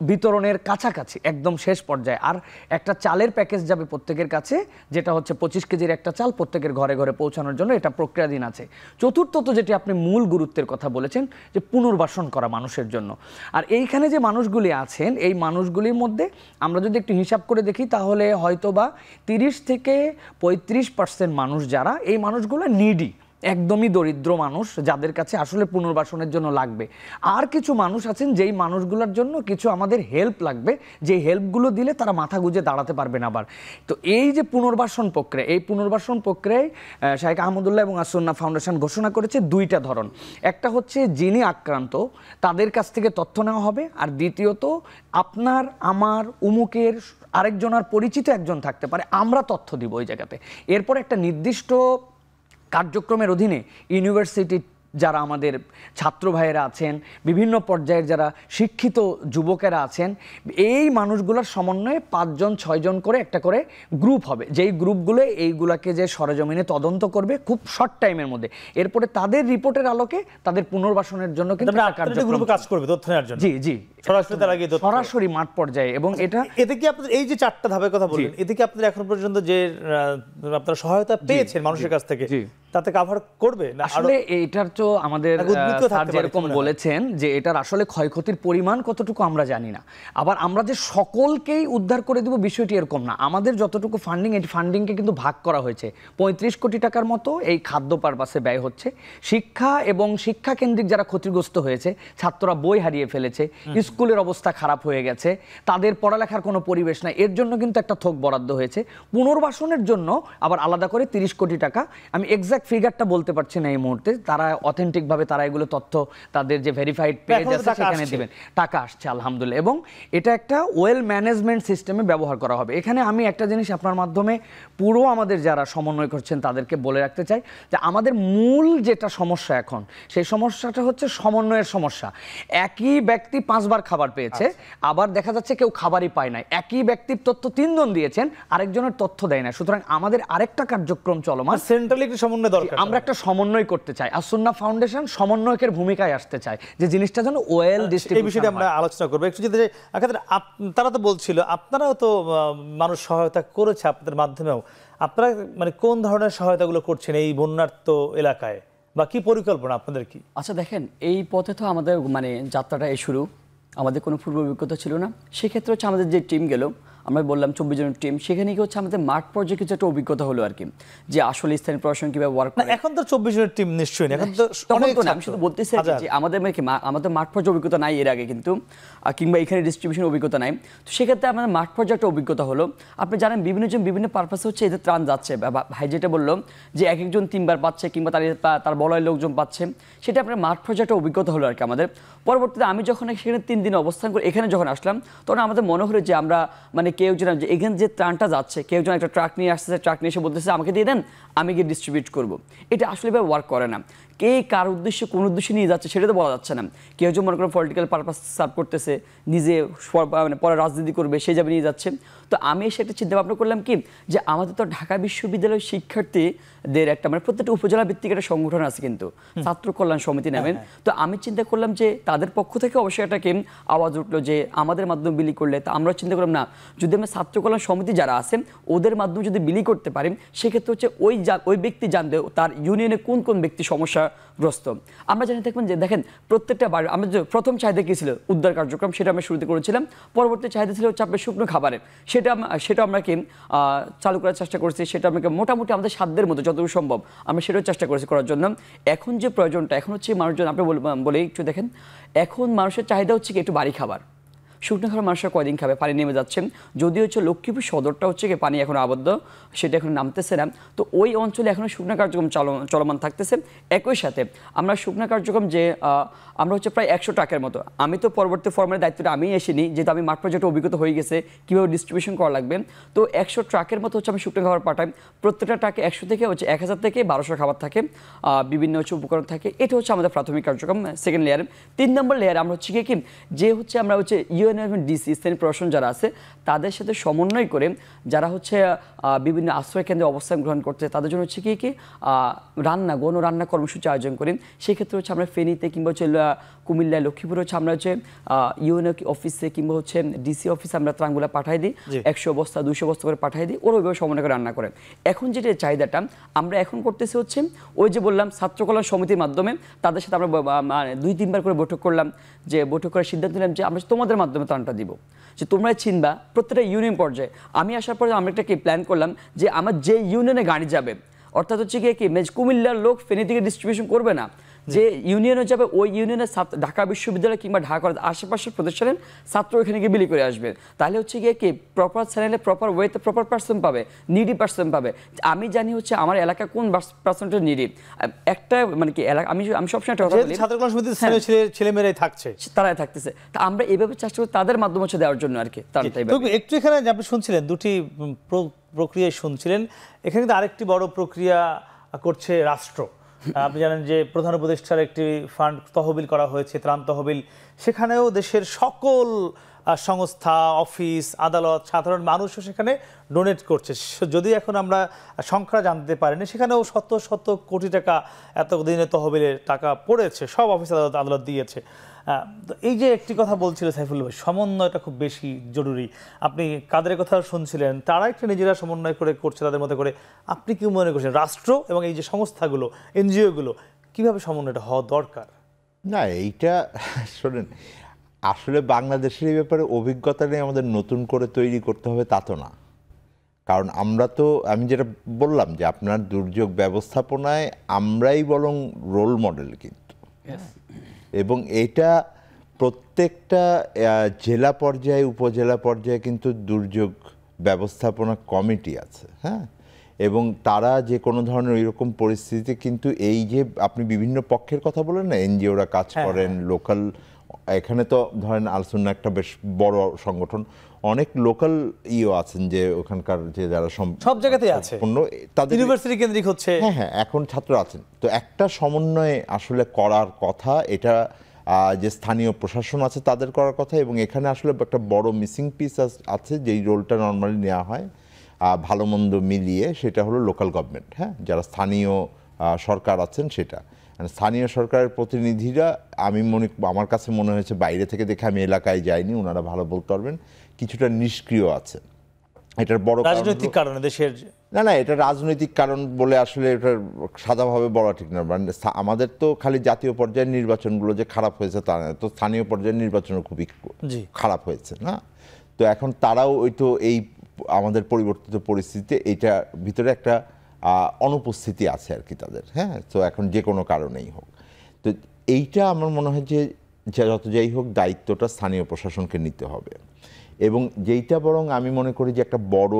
Speaker 2: বিতরণের কাছাকাছি, একদম শেষ পর্যায়ে। আর একটা চালের প্যাকেজ যাবে প্রত্যেকের কাছে, যেটা হচ্ছে পঁচিশ কেজির একটা চাল প্রত্যেকের ঘরে ঘরে পৌঁছানোর জন্য এটা প্রক্রিয়াধীন আছে। চতুর্থত যেটি আপনি মূল গুরুত্বের কথা বলেছেন, যে পুনর্বাসন করা মানুষের জন্য। আর এইখানে যে মানুষগুলি আছেন, এই মানুষগুলির মধ্যে আমরা যদি একটু হিসাব করে দেখি, তাহলে হয়তো বা তিরিশ থেকে পঁয়ত্রিশ পার্সেন্ট মানুষ যারা, এই মানুষগুলো নিডি একদমই দরিদ্র মানুষ যাদের কাছে আসলে পুনর্বাসনের জন্য লাগবে। আর কিছু মানুষ আছেন যেই মানুষগুলোর জন্য কিছু আমাদের হেল্প লাগবে যে হেল্পগুলো দিলে তারা মাথা গুঁজে দাঁড়াতে পারবেন আবার। তো এই যে পুনর্বাসন প্রক্রিয়া, এই পুনর্বাসন প্রক্রিয়ায় শাহেক আহমদুল্লাহ এবং আসন্না ফাউন্ডেশন ঘোষণা করেছে দুইটা ধরন। একটা হচ্ছে যিনি আক্রান্ত, তাদের কাছ থেকে তথ্য নেওয়া হবে। আর দ্বিতীয়ত, আপনার, আমার, উমুকের আরেকজনের পরিচিত একজন থাকতে পারে, আমরা তথ্য দিব ওই জায়গাতে। এরপর একটা নির্দিষ্ট কার্যক্রমের অধীনে ইউনিভার্সিটি যারা আমাদের ছাত্র ভাইয়েরা আছেন বিভিন্ন পর্যায়ের যারা শিক্ষিত যুবকেরা আছেন এই মানুষগুলোর সমন্বয়ে পাঁচজন ছয়জন করে একটা করে গ্রুপ হবে। যেই গ্রুপগুলো এইগুলাকে যে সরজমিনে তদন্ত করবে খুব শর্ট টাইমের মধ্যে। এরপরে তাদের রিপোর্টের আলোকে তাদের পুনর্বাসনের জন্য কিন্তু
Speaker 1: কাজ করবে তথ্য নেওয়ার জন্য।
Speaker 2: জি জি।
Speaker 1: সরাসরি তারা
Speaker 2: সরাসরি মাঠ পর্যায়ে এবং এটা
Speaker 1: এতে কি আপনাদের এই যে চারটা ধাপের কথা বললেন এতে কি আপনারা এখন পর্যন্ত যে আপনারা সহায়তা পেয়েছেন মানুষের কাছ থেকে তাতে কাভার করবে?
Speaker 2: আসলে এইটার তো আমাদের স্যার যেরকম? বলেছেন যে এটার আসলে ক্ষয়ক্ষতির পরিমাণ কতটুকু আমরা জানি না। আবার আমরা যে সকলকেই উদ্ধার করে দেব বিষয়টি এরকম না। আমাদের যতটুকু ফান্ডিং এই ফান্ডিংকে কিন্তু ভাগ করা হয়েছে। পঁয়ত্রিশ কোটি টাকার মতো এই খাদ্য পারপাসে ব্যয় হচ্ছে। শিক্ষা এবং শিক্ষা কেন্দ্রিক যারা ক্ষতিগ্রস্ত হয়েছে ছাত্ররা বই হারিয়ে ফেলেছে স্কুলের অবস্থা খারাপ হয়ে গেছে তাদের পড়ালেখার কোনো পরিবেশ নাই এর জন্য কিন্তু একটা থোক বরাদ্দ হয়েছে। পুনর্বাসনের জন্য আবার আলাদা করে তিরিশ কোটি টাকা আমি এক্সাক্ট ফিগারটা বলতে পারছি না এই মুহূর্তে তারা অথেন্টিকভাবে তারা এগুলো তথ্য তাদের যে ভেরিফাইড পেজ আছে সেখানে। দিবেন। টাকা আসছে আলহামদুলিল্লাহ। এবং এটা একটা ওয়েল ম্যানেজমেন্ট সিস্টেমে ব্যবহার করা হবে। এখানে আমি একটা জিনিস আপনার মাধ্যমে পুরো আমাদের যারা সমন্বয় করছেন তাদেরকে বলে রাখতে চাই যে আমাদের মূল যেটা সমস্যা এখন সেই সমস্যাটা হচ্ছে সমন্বয়ের সমস্যা। একই ব্যক্তি পাঁচবার খাবার পেয়েছে। আবার দেখা যাচ্ছে কেউ খাবারই পায় নাই। একই ব্যক্তির তথ্য তিনজন দিয়েছেন আরেকজনের তথ্য দেয় না সুতরাং আমাদের আরেকটা কার্যক্রম চলমান।
Speaker 1: সেন্ট্রালি একটু সমন্বয় দরকার
Speaker 2: আমরা একটা সমন্বয় করতে চাই। আসুন্না ফাউন্ডেশন সমন্বয়কের ভূমিকায় আসতে চায় যে জিনিসটা যেন ওয়েল
Speaker 1: এই
Speaker 2: ডিস্ট্রিবিউশন
Speaker 1: বিষয়টি আমরা আলোচনা করব। একটু যদি তারা তো বলছিল আপনারাও তো আহ, মানুষ সহায়তা করেছে আপনাদের মাধ্যমেও। আপনারা মানে কোন ধরনের সহায়তাগুলো করছেন এই বন্যার্ত এলাকায়? বা কি পরিকল্পনা আপনাদের কি?
Speaker 3: আচ্ছা দেখেন এই পথে তো আমাদের মানে যাত্রাটা এই শুরু। আমাদের কোনো পূর্ব অভিজ্ঞতা ছিল না। সেক্ষেত্রে হচ্ছে আমাদের যে টিম গেল আমরা বললাম চব্বিশ জনের টিম সেখানে কি হচ্ছে আমাদের মাঠ পর্যায়ে কিছু একটা অভিজ্ঞতা হলো আর কি যে আসলে স্থানীয় প্রশাসন কীভাবে ওয়ার্ক
Speaker 1: এখন তো চব্বিশ জনের টিম নিশ্চয়ই এখন তো
Speaker 3: তখন তো আমি শুধু বলতেছি
Speaker 1: হাজার।
Speaker 3: যে আমাদের মানে আমাদের মাঠ পর্যায়ে অভিজ্ঞতা নাই এর আগে কিন্তু কিংবা এখানে ডিস্ট্রিবিউশন অভিজ্ঞতা নাই। তো সেক্ষেত্রে আমাদের মাঠ পর্যায়ে একটা অভিজ্ঞতা হলো আপনি জানেন বিভিন্ন জন বিভিন্ন পারপাসে হচ্ছে এদের ত্রাণ যাচ্ছে। ভাই যেটা বলল যে এক একজন তিনবার পাচ্ছে কিংবা তার তার বলয়ের লোকজন পাচ্ছে সেটা আপনার মাঠ পর্যায়ে একটা অভিজ্ঞতা হলো আর কি আমাদের। পরবর্তীতে আমি যখন সেখানে তিন দিন অবস্থান করে এখানে যখন আসলাম তখন আমাদের মনে হলো যে আমরা মানে কেউ যেন এখানে যে ত্রাণটা যাচ্ছে, কেউ যেন একটা ট্রাক নিয়ে আসতেছে ট্রাক নিয়ে এসে বলতেছে, আমাকে দিয়ে দেন, আমি গিয়ে ডিস্ট্রিবিউট করব। এটা আসলে ওয়ার্ক করে না। কে কার উদ্দেশ্যে কোন উদ্দেশ্যে নিয়ে যাচ্ছে সেটা তো বলা যাচ্ছে না। কেউ যে মনে করেন পলিটিক্যাল পারপাস সার্ভ করতেছে নিজে মানে পরে রাজনীতি করবে সেই যাবে নিয়ে যাচ্ছে। তো আমি এসে একটা চিন্তা ভাবনা করলাম কি যে আমাদের তো ঢাকা বিশ্ববিদ্যালয়ের শিক্ষার্থীদের একটা মানে প্রত্যেকটা উপজেলা ভিত্তিক একটা সংগঠন আছে কিন্তু ছাত্র কল্যাণ সমিতি নামেন তো আমি চিন্তা করলাম যে তাদের পক্ষ থেকে অবশ্যই একটা কি আওয়াজ উঠল যে আমাদের মাধ্যমে বিলি করলে। তা আমরা চিন্তা করলাম না যদি আমরা ছাত্র কল্যাণ সমিতি যারা আছেন ওদের মাধ্যমে যদি বিলি করতে পারি সেক্ষেত্রে হচ্ছে ওই ওই ব্যক্তি জানবে তার ইউনিয়নে কোন কোন ব্যক্তি সমস্যাগ্রস্ত আমরা জানি দেখবেন যে, দেখেন, প্রত্যেকটা বাড়ি আমরা প্রথম চাহিদা কি ছিল? উদ্ধার কার্যক্রম, সেটা আমরা শুরুতে করেছিলাম। পরবর্তী চাহিদা ছিল আপনার শুকনো খাবারের সেটা সেটা আমরা কি চালু করার চেষ্টা করছি। সেটা আমাকে মোটামুটি আমাদের সাধ্যের মতো যতটুকু সম্ভব, আমরা সেটাও চেষ্টা করেছি করার জন্য। এখন যে প্রয়োজনটা, এখন হচ্ছে মানুষজন, আপনি বলে একটু দেখেন। এখন মানুষের চাহিদা হচ্ছে কি একটু বাড়ি খাবার। শুকনো খাবার মানুষরা কয়দিন খাবে? পানি নেমে যাচ্ছে। যদিও হচ্ছে লক্ষ্মীপুর সদরটা হচ্ছে কি পানি এখন আবদ্ধ, সেটা এখন নামতেছে না। তো ওই অঞ্চলে এখনও শুকনো কার্যক্রম চল- চলমান থাকতেছে। একই সাথে আমরা শুকনো কার্যক্রম যে আমরা হচ্ছে প্রায় একশো টাকার মতো। আমি তো পরবর্তী ফর্মের দায়িত্বটা আমি এসেনি যেহেতু আমি মাঠ পর্যায়ে একটা অভিজ্ঞতা হয়ে গেছে, কীভাবে ডিস্ট্রিবিউশন করা লাগবে। তো একশো ট্রাকের মতো হচ্ছে আমি শুকনো খাবার পাঠাই। প্রত্যেকটা ট্রাকে একশো থেকে হচ্ছে এক হাজার থেকে বারোশো খাবার থাকে। বিভিন্ন হচ্ছে উপকরণ থাকে। এটা হচ্ছে আমাদের প্রাথমিক কার্যক্রম সেকেন্ড লেয়ার তিন নম্বর লেয়ার আমরা হচ্ছে কি, যে হচ্ছে আমরা হচ্ছে ইউএনএম ডিসি স্থানীয় প্রশাসন যারা আছে তাদের সাথে সমন্বয় করে যারা হচ্ছে বিভিন্ন আশ্রয় কেন্দ্রে অবস্থান গ্রহণ করতে তাদের জন্য হচ্ছে কি কি রান্না গণ রান্না কর্মসূচি আয়োজন করি। সেক্ষেত্রে হচ্ছে আমরা ফেনীতে কিংবা হচ্ছে কুমিল্লায় লক্ষ্মীপুর হচ্ছে আমরা হচ্ছে ইউএনও অফিসে কিংবা হচ্ছে ডিসি অফিসে আমরা ত্রাণগুলো পাঠাই দিই একশো বস্তা দুশো বস্তা করে পাঠিয়ে দিই ওরা ওইভাবে সমন্বয় করে রান্না করেন এখন যেটা চাহিদাটা আমরা এখন করতেছি হচ্ছে ওই যে বললাম ছাত্র কল্যাণ সমিতির মাধ্যমে তাদের সাথে আমরা মানে দুই তিনবার করে বৈঠক করলাম যে বৈঠক করার সিদ্ধান্ত নিলাম যে আমরা তোমাদের মাধ্যমে ত্রাণটা দিব। যে তোমরা চিনবা, প্রত্যেকটা ইউনিয়ন পর্যায়ে। আমি আসার পরে আমরা একটা কি প্ল্যান করলাম যে আমার যে ইউনিয়নে গাড়ি যাবে, অর্থাৎ হচ্ছে গিয়ে কি মেজ কুমিল্লার লোক ফেনি থেকে ডিস্ট্রিবিউশন করবে না? যে ইউনিয়নে যাবে ওই ইউনিয়নের ছাত্র- ঢাকা বিশ্ববিদ্যালয় কিংবা ঢাকার আশেপাশের প্রতিষ্ঠানের ছাত্র ওখানে গিয়ে বিলি করে আসবে। তাহলে হচ্ছে গিয়ে কি? প্রপার চ্যানেলে প্রপার ওয়েতে প্রপার পার্সন পাবে নিডি পার্সন পাবে। আমি জানি হচ্ছে আমার এলাকা কোন পার্সনটা নিডি একটা মানে কি এলাকা আমি আমি সবসময় একটা কথা বলি।
Speaker 1: সমিতির ছেলে ছেলেমেয়েরাই থাকছে।
Speaker 3: তারাই থাকতেছে। তা আমরা এভাবে চেষ্টা করি তাদের মাধ্যমে হচ্ছে দেওয়ার জন্য আর কি
Speaker 1: একটু এখানে আপনি শুনছিলেন দুটি প্র- প্রক্রিয়ায় শুনছিলেন। এখানে কিন্তু আরেকটি বড় প্রক্রিয়া করছে রাষ্ট্র। আপনি জানেন যে প্রধান উপদেষ্টার একটি ফান্ড তহবিল করা হয়েছে, ত্রাণ তহবিল। সেখানেও দেশের সকল সংস্থা, অফিস, আদালত, সাধারণ মানুষও সেখানে ডোনেট করছে। যদি এখন আমরা সংখ্যা জানতে পারিনি, সেখানেও শত শত কোটি টাকা এতদিনে তহবিলের টাকা পড়েছে, সব অফিস, আদালত আদালত দিয়েছে। তো এই যে একটি কথা বলছিল সাইফুল ভাই সমন্বয়টা খুব বেশি জরুরি। আপনি কাদের কথা শুনছিলেন? তারা একটা নিজেরা সমন্বয় করে করছে তাদের মধ্যে করে। আপনি কি মনে করছেন রাষ্ট্র এবং এই যে সংস্থাগুলো এনজিওগুলো কীভাবে সমন্বয়টা হওয়া দরকার?
Speaker 4: না এইটা শোনেন আসলে বাংলাদেশের এই ব্যাপারে অভিজ্ঞতা নেই আমাদের নতুন করে তৈরি করতে হবে তা তো না। কারণ আমরা তো আমি যেটা বললাম যে আপনার দুর্যোগ ব্যবস্থাপনায় আমরাই বরং রোল মডেল কিন্তু। এবং এটা প্রত্যেকটা জেলা পর্যায়ে উপজেলা পর্যায়ে কিন্তু দুর্যোগ ব্যবস্থাপনা কমিটি আছে হ্যাঁ? এবং তারা যে কোনো ধরনের এরকম পরিস্থিতিতে কিন্তু এই যে আপনি বিভিন্ন পক্ষের কথা বলেন না এনজিওরা কাজ করেন লোকাল এখানে তো ধরেন আলসুন্না একটা বেশ বড় সংগঠন অনেক লোকাল ইও আছেন যে ওখানকার যে যারা
Speaker 1: সব জায়গাতেই আছে।
Speaker 4: তাদের
Speaker 1: ইউনিভার্সিটি কেন্দ্রিক হচ্ছে।
Speaker 4: হ্যাঁ হ্যাঁ এখন ছাত্র আছেন। তো একটা সমন্বয়ে আসলে করার কথা এটা যে স্থানীয় প্রশাসন আছে তাদের করার কথা এবং এখানে আসলে একটা বড় মিসিং পিস আছে যেই রোলটা নর্মালি নেওয়া হয় ভালো মন্দ মিলিয়ে সেটা হলো লোকাল গভর্নমেন্ট হ্যাঁ? যারা স্থানীয় সরকার আছেন সেটা। আর স্থানীয় সরকারের প্রতিনিধিরা আমি মনে আমার কাছে মনে হয়েছে বাইরে থেকে দেখে আমি এলাকায় যাইনি ওনারা ভালো বলতে পারবেন। কিছুটা নিষ্ক্রিয় আছে। এটার বড়
Speaker 1: রাজনৈতিক কারণে দেশের
Speaker 4: না না এটা রাজনৈতিক কারণ বলে আসলে এটা সাদাভাবে বলা ঠিক না। মানে আমাদের তো খালি জাতীয় পর্যায়ের নির্বাচনগুলো যে খারাপ হয়েছে তা না তো স্থানীয় পর্যায়ের নির্বাচনও খুবই। খারাপ হয়েছে না? তো এখন তারাও ওই তো এই আমাদের পরিবর্তিত পরিস্থিতিতে এইটার ভিতরে একটা অনুপস্থিতি আছে আর কি তাদের হ্যাঁ? তো এখন যে কোনো কারণেই হোক। তো এইটা আমার মনে হয় যে যত যাই হোক দায়িত্বটা স্থানীয় প্রশাসনকে নিতে হবে। এবং যেইটা বরং আমি মনে করি যে একটা বড়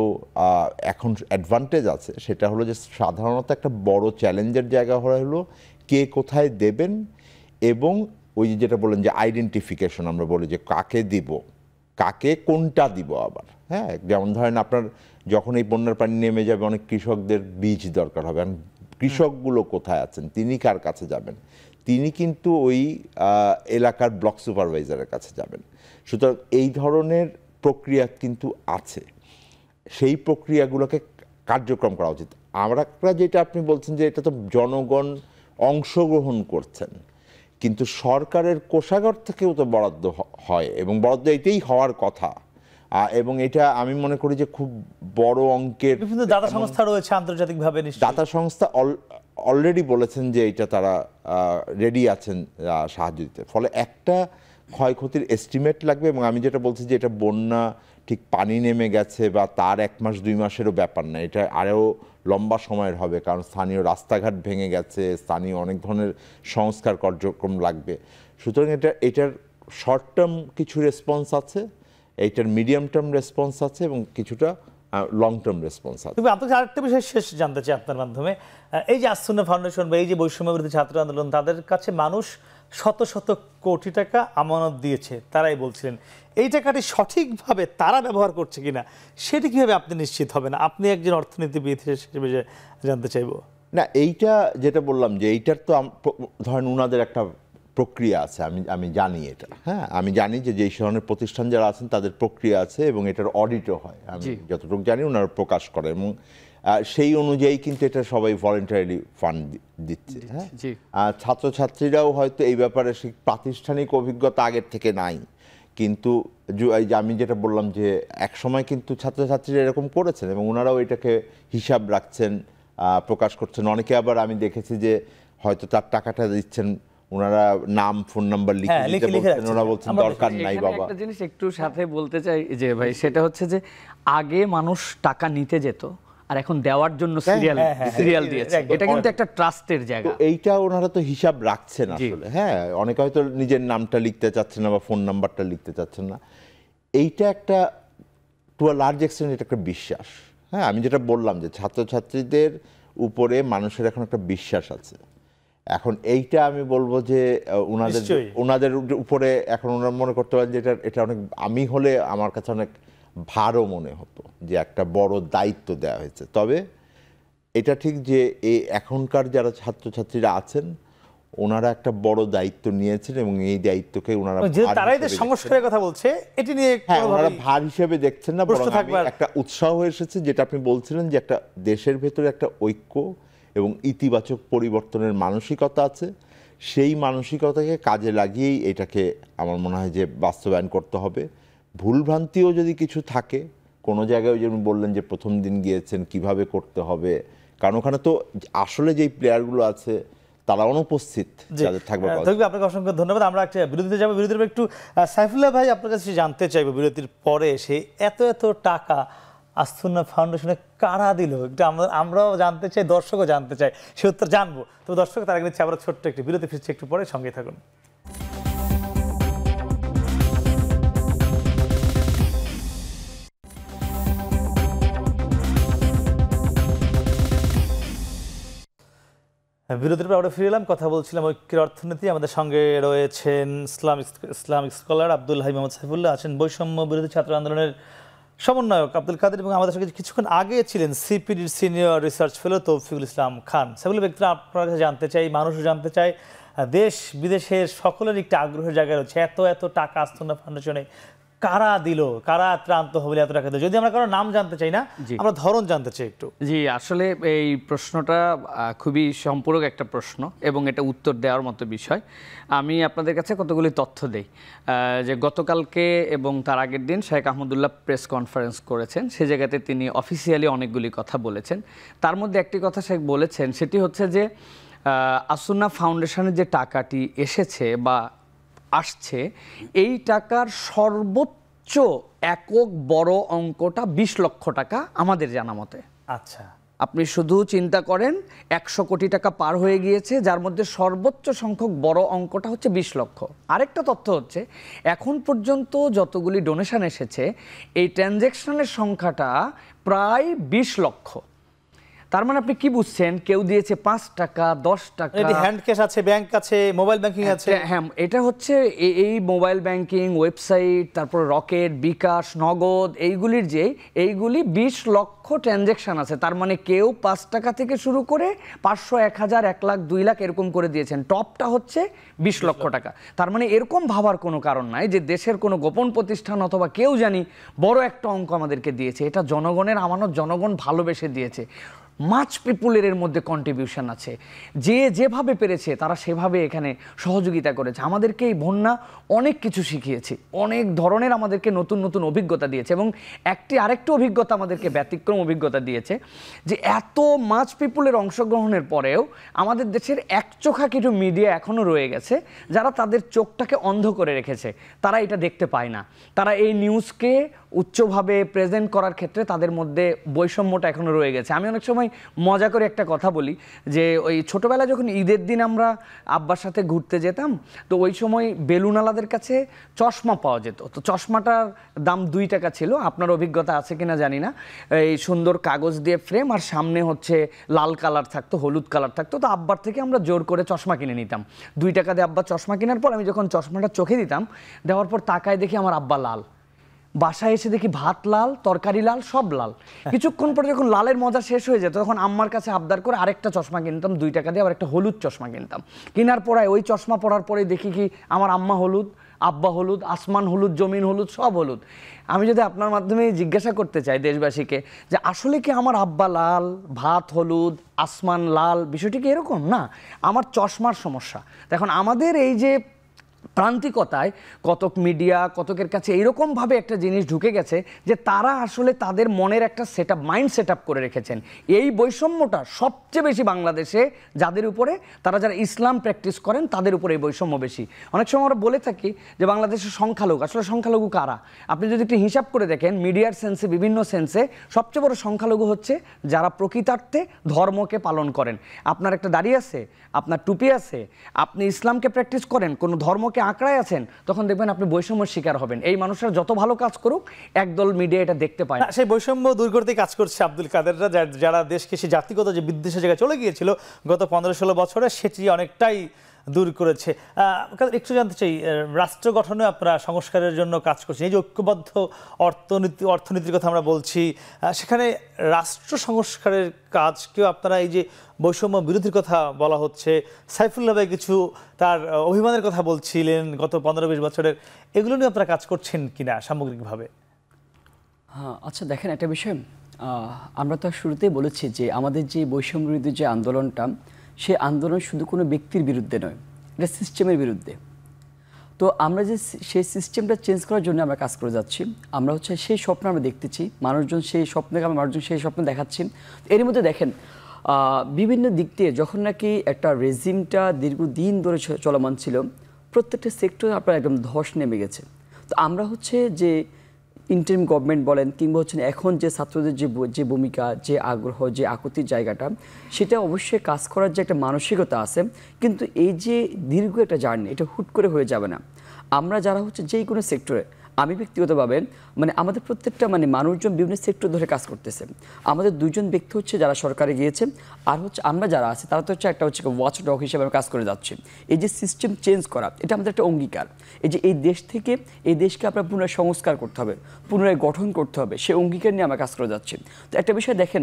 Speaker 4: এখন অ্যাডভান্টেজ আছে, সেটা হলো যে সাধারণত একটা বড় চ্যালেঞ্জের জায়গা হলো কে কোথায় দেবেন এবং ওই যে যেটা বললেন যে আইডেন্টিফিকেশন আমরা বলি যে কাকে দিব, কাকে কোনটা দিব আবার হ্যাঁ? যেমন ধরেন আপনার যখন এই বন্যার পানি নেমে যাবে, অনেক কৃষকদের বীজ দরকার হবে। কৃষকগুলো কোথায় আছেন? তিনি কার কাছে যাবেন? তিনি কিন্তু ওই এলাকার ব্লক সুপারভাইজারের কাছে যাবেন। সুতরাং এই ধরনের প্রক্রিয়া কিন্তু আছে। সেই প্রক্রিয়াগুলোকে কার্যক্রম করা উচিত। আমরা যেটা আপনি বলছেন যে এটা তো জনগণ অংশগ্রহণ করছেন। কিন্তু সরকারের কোষাগার থেকেও তো বরাদ্দ হয় এবং বরাদ্দ এটাই হওয়ার কথা। এবং এটা আমি মনে করি যে খুব বড় অঙ্কের
Speaker 1: বিভিন্ন দাতা সংস্থা রয়েছে আন্তর্জাতিকভাবে
Speaker 4: দাতা সংস্থা অলরেডি বলেছেন যে এটা তারা রেডি আছেন সাহায্য দিতে। ফলে একটা ক্ষয়ক্ষতির এস্টিমেট লাগবে এবং আমি যেটা বলছি যে এটা বন্যা ঠিক পানি নেমে গেছে বা তার এক মাস, দুই মাসেরও ব্যাপার না। এটা আরও লম্বা সময়ের হবে কারণ স্থানীয় রাস্তাঘাট ভেঙে গেছে, স্থানীয় অনেক ধরনের সংস্কার কার্যক্রম লাগবে। সুতরাং এটা, এটার শর্ট টার্ম কিছু রেসপন্স আছে এইটার মিডিয়াম টার্ম রেসপন্স আছে এবং কিছুটা লং টার্ম রেসপন্স আছে।
Speaker 1: তবে আপনাকে আরেকটা বিষয় শেষ জানতে চাই আপনার মাধ্যমে। এই যে আসন্ন ফাউন্ডেশন বা এই যে বৈষম্য বিরোধী ছাত্র আন্দোলন, তাদের কাছে মানুষ শত শত কোটি টাকা আমানত দিয়েছে তারাই বলছিলেন এই টাকাটি সঠিকভাবে তারা ব্যবহার করছে কিনা সেটি কীভাবে আপনি নিশ্চিত হবেন? আপনি একজন অর্থনীতিবিদ হিসেবে জানতে চাইব।
Speaker 4: না এইটা যেটা বললাম যে এইটার তো ধরেন ওনাদের একটা প্রক্রিয়া আছে আমি আমি জানি এটা হ্যাঁ? আমি জানি যে যেই ধরনের প্রতিষ্ঠান যারা আছেন তাদের প্রক্রিয়া আছে এবং এটার অডিটও হয়। আমি যতটুকু জানি ওনারা প্রকাশ করে এবং সেই অনুযায়ী কিন্তু এটা সবাই ভলেন্টারিলি ফান্ড দিচ্ছে হ্যাঁ? ছাত্রছাত্রীরাও হয়তো এই ব্যাপারে সেই প্রাতিষ্ঠানিক অভিজ্ঞতা আগের থেকে নাই। কিন্তু আমি যেটা বললাম যে এক সময় কিন্তু ছাত্রছাত্রীরা এরকম করেছেন এবং ওনারাও এটাকে হিসাব রাখছেন প্রকাশ করছেন। অনেকে আবার আমি দেখেছি যে হয়তো তার টাকাটা দিচ্ছেন ওনারা নাম ফোন নাম্বার লিখে
Speaker 1: হ্যাঁ,
Speaker 4: দিতে বলছেন ওনারা বলছেন দরকার নাই বাবা।
Speaker 2: একটা জিনিস একটু সাথে বলতে চাই যে ভাই সেটা হচ্ছে যে আগে মানুষ টাকা নিতে যেত আর এখন দেওয়ার জন্য সিরিয়াল
Speaker 1: হ্যাঁ, হ্যাঁ,
Speaker 2: সিরিয়াল
Speaker 1: হ্যাঁ,
Speaker 2: দিয়েছে। এটা কিন্তু একটা ট্রাস্টের জায়গা।
Speaker 4: এইটা ওনারা তো হিসাব রাখছেন আসলে হ্যাঁ? অনেকে হয়তো নিজের নামটা লিখতে চাচ্ছেন না বা ফোন নাম্বারটা লিখতে চাচ্ছেন না। এইটা একটা টু আ লার্জ এক্সটেন্ট এটা একটা বিশ্বাস হ্যাঁ? আমি যেটা বললাম যে ছাত্রছাত্রীদের উপরে মানুষের এখন একটা বিশ্বাস আছে। এখন এইটা আমি বলব যে ওনাদের ওনাদের উপরে এখন ওনারা মনে করতে পারেন যে এটা এটা অনেক আমি হলে আমার কাছে অনেক ভারও মনে হতো যে একটা বড় দায়িত্ব দেওয়া হয়েছে। তবে এটা ঠিক যে এই এখনকার যারা ছাত্রছাত্রীরা আছেন ওনারা একটা বড় দায়িত্ব নিয়েছেন এবং এই দায়িত্বকে ওনারা
Speaker 1: যে তারাই
Speaker 4: হিসেবে
Speaker 1: সংস্কারের কথা বলছে এটি নিয়ে
Speaker 4: হ্যাঁ ওনারা ভার হিসেবে দেখছেন না বরং একটা উৎসাহ এসেছে যেটা আপনি বলছিলেন যে একটা দেশের ভেতরে একটা ঐক্য এবং ইতিবাচক পরিবর্তনের মানসিকতা আছে। সেই মানসিকতাকে কাজে লাগিয়েই এটাকে আমার মনে হয় যে বাস্তবায়ন করতে হবে। ভুলভ্রান্তিও যদি কিছু থাকে কোনো জায়গায় যেমন বললেন যে প্রথম দিন গিয়েছেন কীভাবে করতে হবে কারণ ওখানে তো আসলে যেই প্লেয়ারগুলো আছে তারা অনুপস্থিত যাদের থাকবে
Speaker 1: আপনাকে অসংখ্য ধন্যবাদ। আমরা একটা বিরতিতে যাব। বিরতির একটু সাইফুল্লাহ ভাই আপনার কাছে জানতে চাইব বিরতির পরে এসে এত এত টাকা আস্তুন্না ফাউন্ডেশনে কারা দিল? একটু আমরা আমরাও জানতে চাই দর্শকও জানতে চাই সে উত্তর জানব। তো দর্শক তার আগে নিচ্ছে আবার ছোট্ট একটি বিরতি ফিরছে একটু পরে সঙ্গে থাকুন। বিরতির পর আমরা ফিরে এলাম, কথা বলছিলাম ঐক্যের অর্থনীতি। আমাদের সঙ্গে রয়েছেন Islamic Islamic scholar Abdul Hai Mohammad Saifullah, আছেন বৈষম্য বিরোধী ছাত্র আন্দোলনের সমন্বয়ক আব্দুল কাদের এবং আমাদের সঙ্গে কিছুক্ষণ আগে ছিলেন সিপিডির senior research fellow Towfiqul Islam Khan. সেগুলো ব্যক্তিরা আপনার কাছে জানতে চাই, মানুষও জানতে চায় দেশ বিদেশের সকলের একটি আগ্রহের জায়গায় রয়েছে। এত এত টাকা আস্তনা ফাউন্ডেশনে কারা দিল? কারা ত্রান্ত হবে এত টাকা দিল যদি আমরা কারও নাম জানতে চাই না। আমরা ধরন জানতে চাই একটু।
Speaker 2: জি আসলে এই প্রশ্নটা খুবই সম্পূরক একটা প্রশ্ন এবং এটা উত্তর দেওয়ার মতো বিষয়। আমি আপনাদের কাছে কতগুলি তথ্য দেই? যে গতকালকে এবং তার আগের দিন শেখ আহমদুল্লাহ প্রেস কনফারেন্স করেছেন। সে জায়গাতে তিনি অফিসিয়ালি অনেকগুলি কথা বলেছেন। তার মধ্যে একটি কথা শেখ বলেছেন সেটি হচ্ছে যে আসুন্না ফাউন্ডেশনের যে টাকাটি এসেছে বা আসছে এই টাকার সর্বোচ্চ একক বড় অঙ্কটা বিশ লক্ষ টাকা আমাদের জানা মতে।
Speaker 1: আচ্ছা।
Speaker 2: আপনি শুধু চিন্তা করেন একশো কোটি টাকা পার হয়ে গিয়েছে যার মধ্যে সর্বোচ্চ সংখ্যক বড় অঙ্কটা হচ্ছে বিশ লক্ষ। আরেকটা তথ্য হচ্ছে এখন পর্যন্ত যতগুলি ডোনেশন এসেছে এই ট্রানজ্যাকশনের সংখ্যাটা প্রায় বিশ লক্ষ। তার মানে আপনি কি বুঝছেন? কেউ দিয়েছে পাঁচ টাকা দশ টাকা?
Speaker 1: হ্যান্ড ক্যাশ আছে ব্যাংক আছে মোবাইল ব্যাংকিং আছে।
Speaker 2: হ্যাঁ, হ্যাঁ এটা হচ্ছে এই মোবাইল ব্যাংকিং ওয়েবসাইট তারপর রকেট বিকাশ নগদ এইগুলির যে এইগুলি বিশ লক্ষ ট্রানজ্যাকশন আছে। তার মানে কেউ পাঁচ টাকা থেকে শুরু করে পাঁচশো এক হাজার এক লাখ দুই লাখ এরকম করে দিয়েছেন। টপটা হচ্ছে বিশ লক্ষ। টাকা। তার মানে এরকম ভাবার কোনো কারণ নাই যে দেশের কোনো গোপন প্রতিষ্ঠান অথবা কেউ জানি বড় একটা অঙ্ক আমাদেরকে দিয়েছে। এটা জনগণের আমানত জনগণ ভালোবেসে দিয়েছে। মাছ পিপুলের এর মধ্যে কন্ট্রিবিউশন আছে। যে যেভাবে পেরেছে, তারা সেভাবে এখানে সহযোগিতা করেছে। আমাদেরকে এই বন্যা অনেক কিছু শিখিয়েছে। অনেক ধরনের আমাদেরকে নতুন নতুন অভিজ্ঞতা দিয়েছে এবং একটি আরেকটি অভিজ্ঞতা আমাদেরকে ব্যতিক্রম অভিজ্ঞতা দিয়েছে যে এত মাছ পিপুলের অংশগ্রহণের পরেও আমাদের দেশের এক চোখা কিছু মিডিয়া এখনও রয়ে গেছে, যারা তাদের চোখটাকে অন্ধ করে রেখেছে। তারা এটা দেখতে পায় না। তারা এই নিউজকে উচ্চভাবে প্রেজেন্ট করার ক্ষেত্রে তাদের মধ্যে বৈষম্যটা এখনও রয়ে গেছে। আমি অনেক সময় মজা করে একটা কথা বলি যে ওই ছোটবেলায় যখন ঈদের দিন আমরা আব্বার সাথে ঘুরতে যেতাম, তো ওই সময় বেলুনালাদের কাছে চশমা পাওয়া যেত। তো চশমাটার দাম দুই টাকা ছিল। আপনার অভিজ্ঞতা আছে কিনা জানি না। এই সুন্দর কাগজ দিয়ে ফ্রেম আর সামনে হচ্ছে লাল কালার থাকতো, হলুদ কালার থাকতো। তো আব্বার থেকে আমরা জোর করে চশমা কিনে নিতাম। দুই টাকা দিয়ে আব্বা চশমা কেনার পর আমি যখন চশমাটা চোখে দিতাম, দেওয়ার পর তাকায় দেখি আমার আব্বা লাল। বাসায় এসে দেখি ভাত লাল তরকারি লাল সব লাল। <laughs> কিছুক্ষণ পরে যখন লালের মজা শেষ হয়ে যেত তখন আম্মার কাছে আবদার করে আরেকটা চশমা কিনতাম দুই টাকা দিয়ে আবার একটা হলুদ চশমা কিনতাম। কেনার পরে ওই চশমা পরার পরে দেখি কি আমার আম্মা হলুদ আব্বা হলুদ আসমান হলুদ জমিন হলুদ সব হলুদ। আমি যদি আপনার মাধ্যমে জিজ্ঞাসা করতে চাই দেশবাসীকে যে আসলে কি আমার আব্বা লাল ভাত হলুদ আসমান লাল বিষয়টি কি এরকম? না আমার চশমার সমস্যা। দেখুন আমাদের এই যে প্রান্তিকতায় কতক মিডিয়া কতকের কাছে এইরকমভাবে একটা জিনিস ঢুকে গেছে যে তারা আসলে তাদের মনের একটা সেট মাইন্ড সেট আপ করে রেখেছেন। এই বৈষম্যটা সবচেয়ে বেশি বাংলাদেশে যাদের উপরে, তারা যারা ইসলাম প্র্যাকটিস করেন, তাদের উপরে এই বৈষম্য বেশি। অনেক সময় আমরা বলে থাকি যে বাংলাদেশের সংখ্যালঘু, আসলে সংখ্যালঘু কারা? আপনি যদি একটু হিসাব করে দেখেন মিডিয়ার সেন্সে বিভিন্ন সেন্সে সবচেয়ে বড় সংখ্যালঘু হচ্ছে যারা প্রকৃতার্থে ধর্মকে পালন করেন। আপনার একটা দাড়ি আছে, আপনার টুপি আছে, আপনি ইসলামকে প্র্যাকটিস করেন, কোনো ধর্মকে আঁকড়ায় আছেন, তখন দেখবেন আপনি বৈষম্যের শিকার হবেন। এই মানুষরা যত ভালো কাজ করুক, একদল মিডিয়া এটা দেখতে পায়। না,
Speaker 1: সেই বৈষম্য দূর করতে কাজ করছে আব্দুল কাদেররা যারা দেশকে সে জাতিগত যে বিদ্বেষের জায়গায় চলে গিয়েছিল, গত পনেরো ষোলো বছরে সেটি অনেকটাই দূর করেছে। একটু জানতে চাই রাষ্ট্র গঠনে আপনারা সংস্কারের জন্য কাজ করছেন, এই যে ঐক্যবদ্ধ অর্থনীতি, অর্থনীতির কথা আমরা বলছি সেখানে রাষ্ট্র সংস্কারের কাজকেও আপনারা এই যে বৈষম্য বিরোধীর কথা বলা হচ্ছে সাইফুল্লাহ ভাই কিছু তার অভিমানের কথা বলছিলেন গত পনেরো বিশ বছরের, এগুলো নিয়ে আপনারা কাজ করছেন কিনা সামগ্রিকভাবে?
Speaker 3: হ্যাঁ আচ্ছা দেখেন একটা বিষয় আমরা তো শুরুতেই বলেছি যে আমাদের যে বৈষম্য বিরোধী যে আন্দোলনটা সে আন্দোলন শুধু কোনো ব্যক্তির বিরুদ্ধে নয়, এটা সিস্টেমের বিরুদ্ধে। তো আমরা যে সেই সিস্টেমটা চেঞ্জ করার জন্য আমরা কাজ করে যাচ্ছি, আমরা হচ্ছে সেই স্বপ্ন আমরা দেখতেছি, মানুষজন সেই স্বপ্নকে আমরা, মানুষজন সেই স্বপ্ন দেখাচ্ছি। এর মধ্যে দেখেন বিভিন্ন দিক দিয়ে যখন নাকি একটা রেজিমটা দীর্ঘদিন ধরে চলমান ছিল, প্রত্যেকটা সেক্টরে আপনার একদম ধস নেমে গেছে। তো আমরা হচ্ছে যে ইন্টারিম গভর্নমেন্ট বলেন কিংবা হচ্ছেন এখন যে ছাত্রদের যে যে ভূমিকা, যে আগ্রহ, যে আকুতির জায়গাটা, সেটা অবশ্যই কাজ করার যে একটা মানসিকতা আছে, কিন্তু এই যে দীর্ঘ একটা জার্নি, এটা হুট করে হয়ে যাবে না। আমরা যারা হচ্ছে যে কোনো সেক্টরে আমি ব্যক্তিগতভাবে মানে আমাদের প্রত্যেকটা মানে মানুষজন বিভিন্ন সেক্টর ধরে কাজ করতেছে। আমাদের দুজন ব্যক্তি হচ্ছে যারা সরকারে গিয়েছে, আর হচ্ছে আমরা যারা আছি, তারা তো হচ্ছে একটা হচ্ছে ওয়াচ ডগ হিসেবে আমরা কাজ করে যাচ্ছি। এই যে সিস্টেম চেঞ্জ করা, এটা আমাদের একটা অঙ্গীকার। এই যে এই দেশ থেকে, এই দেশকে আপনার পুনরায় সংস্কার করতে হবে, পুনরায় গঠন করতে হবে, সে অঙ্গীকার নিয়ে আমরা কাজ করে যাচ্ছি। তো একটা বিষয় দেখেন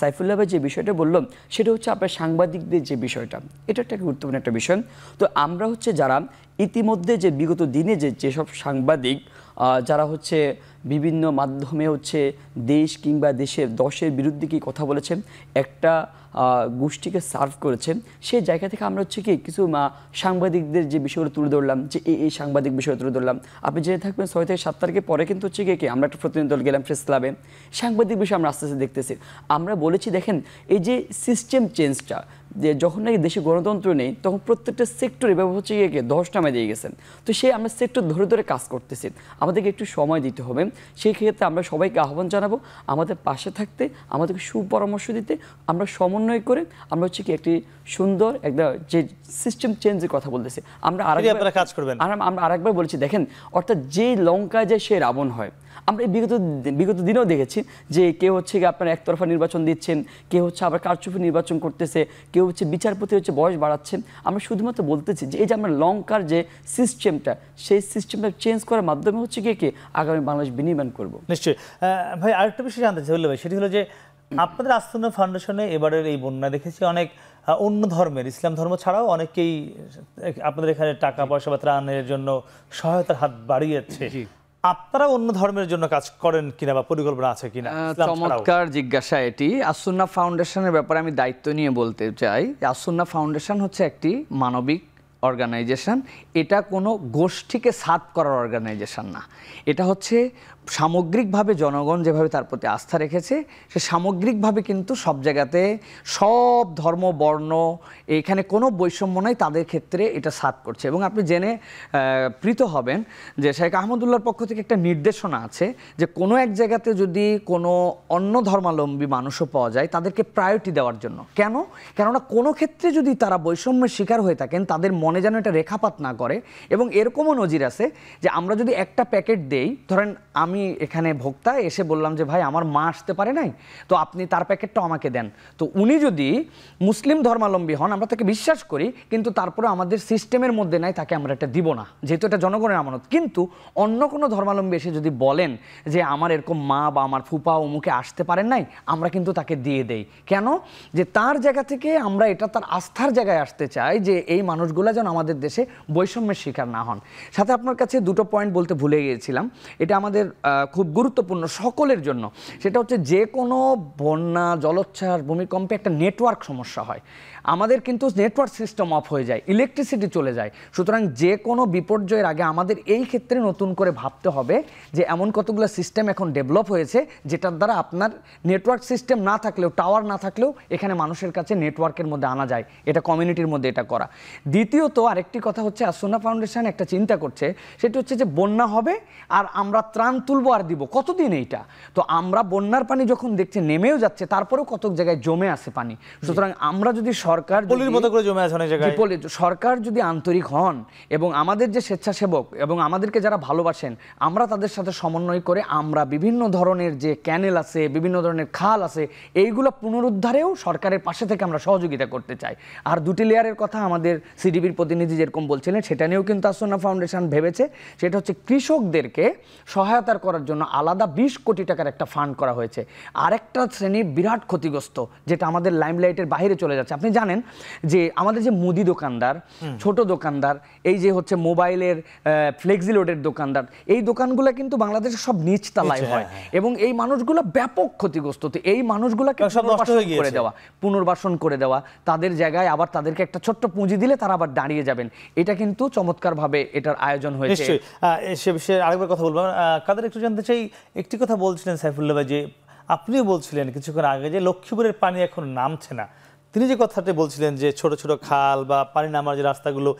Speaker 3: সাইফুল্লাহ যে বিষয়টা বললাম সেটা হচ্ছে আপনার সাংবাদিকদের যে বিষয়টা, এটা একটা গুরুত্বপূর্ণ একটা বিষয়। তো আমরা হচ্ছে যারা ইতিমধ্যে যে বিগত দিনে যে যেসব সাংবাদিক যারা হচ্ছে বিভিন্ন মাধ্যমে হচ্ছে দেশ কিংবা দেশের দশের বিরুদ্ধে কি কথা বলেছেন, একটা গোষ্ঠীকে সার্ভ করেছেন, সেই জায়গা থেকে আমরা হচ্ছে কি কিছু সাংবাদিকদের যে বিষয়গুলো তুলে ধরলাম, যে এই এই সাংবাদিক বিষয় তুলে ধরলাম। আপনি জেনে থাকবেন ছয় থেকে সাত তারিখে পরে কিন্তু হচ্ছে কি আমরা একটা প্রতিনিধি দল গেলাম প্রেস ক্লাবে। সাংবাদিক বিষয় আমরা আস্তে আস্তে দেখতেছি। আমরা বলেছি, দেখেন, এই যে সিস্টেম চেঞ্জটা যে যখন নাকি দেশে গণতন্ত্র নেই তখন প্রত্যেকটা সেক্টরে ব্যাপার হচ্ছে গিয়ে দশ নামে দিয়ে গেছেন। তো সেই আমরা সেক্টর ধরে ধরে কাজ করতেছি। আমাদেরকে একটু সময় দিতে হবে। সেই ক্ষেত্রে আমরা সবাইকে আহ্বান জানাব আমাদের পাশে থাকতে আমাদেরকে সুপরামর্শ দিতে আমরা সমন্বয় করে আমরা হচ্ছে কি একটি সুন্দর একটা যে সিস্টেম চেঞ্জের কথা বলতেছি। আমরা আরেকবার
Speaker 1: কাজ করবেন।
Speaker 3: আর আমরা আরেকবার বলছি দেখেন অর্থাৎ যে লঙ্কায় যে সে রাবণ হয়। আমরা এই বিগত বিগত দিনেও দেখেছি যে কেউ হচ্ছে গিয়ে আপনার একতরফা নির্বাচন দিচ্ছেন কেউ হচ্ছে আবার কারচুপি নির্বাচন করতেছে কেউ হচ্ছে বিচারপতি হচ্ছে বয়স বাড়াচ্ছেন। আমরা শুধুমাত্র বলতেছি যে এই যে আমরা লঙ্কার যে সিস্টেমটা সেই সিস্টেমটা চেঞ্জ করার মাধ্যমে হচ্ছে গিয়ে কি আগামী বাংলাদেশ বিনির্মাণ করব।
Speaker 1: নিশ্চয়ই। ভাই আরেকটা বিষয় জানতে চাই ভাই সেটি হলো যে আপনাদের আস্তানা ফাউন্ডেশনে এবারের এই বন্যা দেখেছি অনেক অন্য ধর্মের ইসলাম ধর্ম ছাড়াও অনেকেই আপনাদের এখানে টাকা পয়সা বা ত্রাণের জন্য সহায়তার হাত বাড়িয়েছে। আপনারা অন্য ধর্মের জন্য কাজ করেন কিনা বা পরিকল্পনা আছে কিনা?
Speaker 2: চমৎকার জিজ্ঞাসা এটি। আসুন্না ফাউন্ডেশনের ব্যাপারে আমি দায়িত্ব নিয়ে বলতে চাই। আসুন্না ফাউন্ডেশন হচ্ছে একটি মানবিক অর্গানাইজেশন এটা কোনো গোষ্ঠীকে সাত করার অর্গানাইজেশন না। এটা হচ্ছে সামগ্রিকভাবে জনগণ যেভাবে তার প্রতি আস্থা রেখেছে, সে সামগ্রিকভাবে কিন্তু সব জায়গাতে সব ধর্ম, বর্ণ, এখানে কোনো বৈষম্য নাই, তাদের ক্ষেত্রে এটা সাত করছে। এবং আপনি জেনে প্রীত হবেন যে শেখ আহমদুল্লার পক্ষ থেকে একটা নির্দেশনা আছে যে কোনো এক জায়গাতে যদি কোনো অন্য ধর্মাবলম্বী মানুষও পাওয়া যায়, তাদেরকে প্রায়োরিটি দেওয়ার জন্য। কেন? কেননা কোনো ক্ষেত্রে যদি তারা বৈষম্যের শিকার হয়ে থাকেন, তাদের মনে যেন এটা রেখাপাত না করে। এবং এরকমও নজির আছে যে আমরা যদি একটা প্যাকেট দেই, ধরেন আমি এখানে ভোক্তা, এসে বললাম যে, ভাই, আমার মা আসতে পারে নাই, তো আপনি তার প্যাকেটটা আমাকে দেন। তো উনি যদি মুসলিম ধর্মাবলম্বী হন, আমরা তাকে বিশ্বাস করি, কিন্তু তারপরে আমাদের সিস্টেমের মধ্যে নাই, তাকে আমরা এটা দিব না, যেহেতু এটা জনগণের আমানত। কিন্তু অন্য কোনো ধর্মাবলম্বী এসে যদি বলেন যে, আমার এরকম মা বা আমার ফুপা অমুকে আসতে পারেন নাই, আমরা কিন্তু তাকে দিয়ে দেই। কেন? যে, তার জায়গা থেকে আমরা এটা তার আস্থার জায়গায় আসতে চাই যে, এই মানুষগুলো যেন আমাদের দেশে বৈষম্যের শিকার না হন। সাথে আপনার কাছে দুটো পয়েন্ট বলতে ভুলে গিয়েছিলাম। এটা আমাদের খুব গুরুত্বপূর্ণ সকলের জন্য। সেটা হচ্ছে যে কোনো বন্যা, জলোচ্ছ্বাস, ভূমিকম্পে একটা নেটওয়ার্ক সমস্যা হয়। আমাদের কিন্তু নেটওয়ার্ক সিস্টেম অফ হয়ে যায় ইলেকট্রিসিটি চলে যায়। সুতরাং যে কোনো বিপর্যয়ের আগে আমাদের এই ক্ষেত্রে নতুন করে ভাবতে হবে যে এমন কতগুলো সিস্টেম এখন ডেভেলপ হয়েছে, যেটার দ্বারা আপনার নেটওয়ার্ক সিস্টেম না থাকলেও টাওয়ার না থাকলেও এখানে মানুষের কাছে নেটওয়ার্কের মধ্যে আনা যায়। এটা কমিউনিটির মধ্যে এটা করা। দ্বিতীয়ত আরেকটি কথা হচ্ছে আসোনা ফাউন্ডেশন একটা চিন্তা করছে, সেটা হচ্ছে যে বন্যা হবে আর আমরা ত্রাণ তুলবো আর দিব। কতদিন এইটা? তো আমরা বন্যার পানি যখন দেখছি, নেমেও যাচ্ছে, তারপরেও কত জায়গায় জমে আছে পানি। সুতরাং আমরা যদি সরকার
Speaker 1: পলির মতো করে জমে আছে অনেক জায়গায়।
Speaker 2: সরকার যদি আন্তরিক হন এবং আমাদের যে স্বেচ্ছাসেবক এবং আমাদেরকে যারা ভালোবাসেন আমরা তাদের সাথে সমন্বয় করে আমরা বিভিন্ন ধরনের যে ক্যানেল আছে বিভিন্ন ধরনের খাল আছে এইগুলো পুনরুদ্ধারেও সরকারের পাশে থেকে আমরা সহযোগিতা করতে চাই। আর দুটি লেয়ারের কথা আমাদের সিডিবির প্রতিনিধি যেরকম বলছিলেন সেটা নিয়েও কিন্তু আসনা ফাউন্ডেশন ভেবেছে। সেটা হচ্ছে কৃষকদেরকে সহায়তার করার জন্য আলাদা বিশ কোটি টাকার একটা ফান্ড করা হয়েছে। আরেকটা শ্রেণি বিরাট ক্ষতিগ্রস্ত যেটা আমাদের লাইমলাইটের বাইরে চলে যাচ্ছে। আপনি জানেন যে আমাদের যে মুদি দোকানদার ছোট দোকানদার এই যে হচ্ছে মোবাইলের ফ্লেক্সি লোডের দোকানদার এই দোকানগুলো কিন্তু বাংলাদেশের সব নিচতলায়
Speaker 1: নিচে,
Speaker 2: হয়
Speaker 1: হ্যাঁ,
Speaker 2: এবং এই মানুষগুলো ব্যাপক ক্ষতিগ্রস্ত। তো এই মানুষগুলোকে
Speaker 1: হয়ে
Speaker 2: করে দেওয়া পুনর্বাসন করে দেওয়া তাদের জায়গায় আবার তাদেরকে একটা ছোট্ট পুঁজি দিলে তারা আবার দাঁড়িয়ে যাবেন। এটা কিন্তু চমৎকারভাবে এটার আয়োজন হয়েছে।
Speaker 1: সে বিষয়ে আরেকবার কথা বলব। কাদের একটু জানতে চাই একটি কথা বলছিলেন সাইফুল্লাহ ভাই যে আপনিও বলছিলেন কিছুক্ষণ আগে যে লক্ষ্মীপুরের পানি এখন নামছে না। তিনি যে কথাটি বলছিলেন যে ছোট ছোট খাল বা পানি নামার যে রাস্তাগুলো,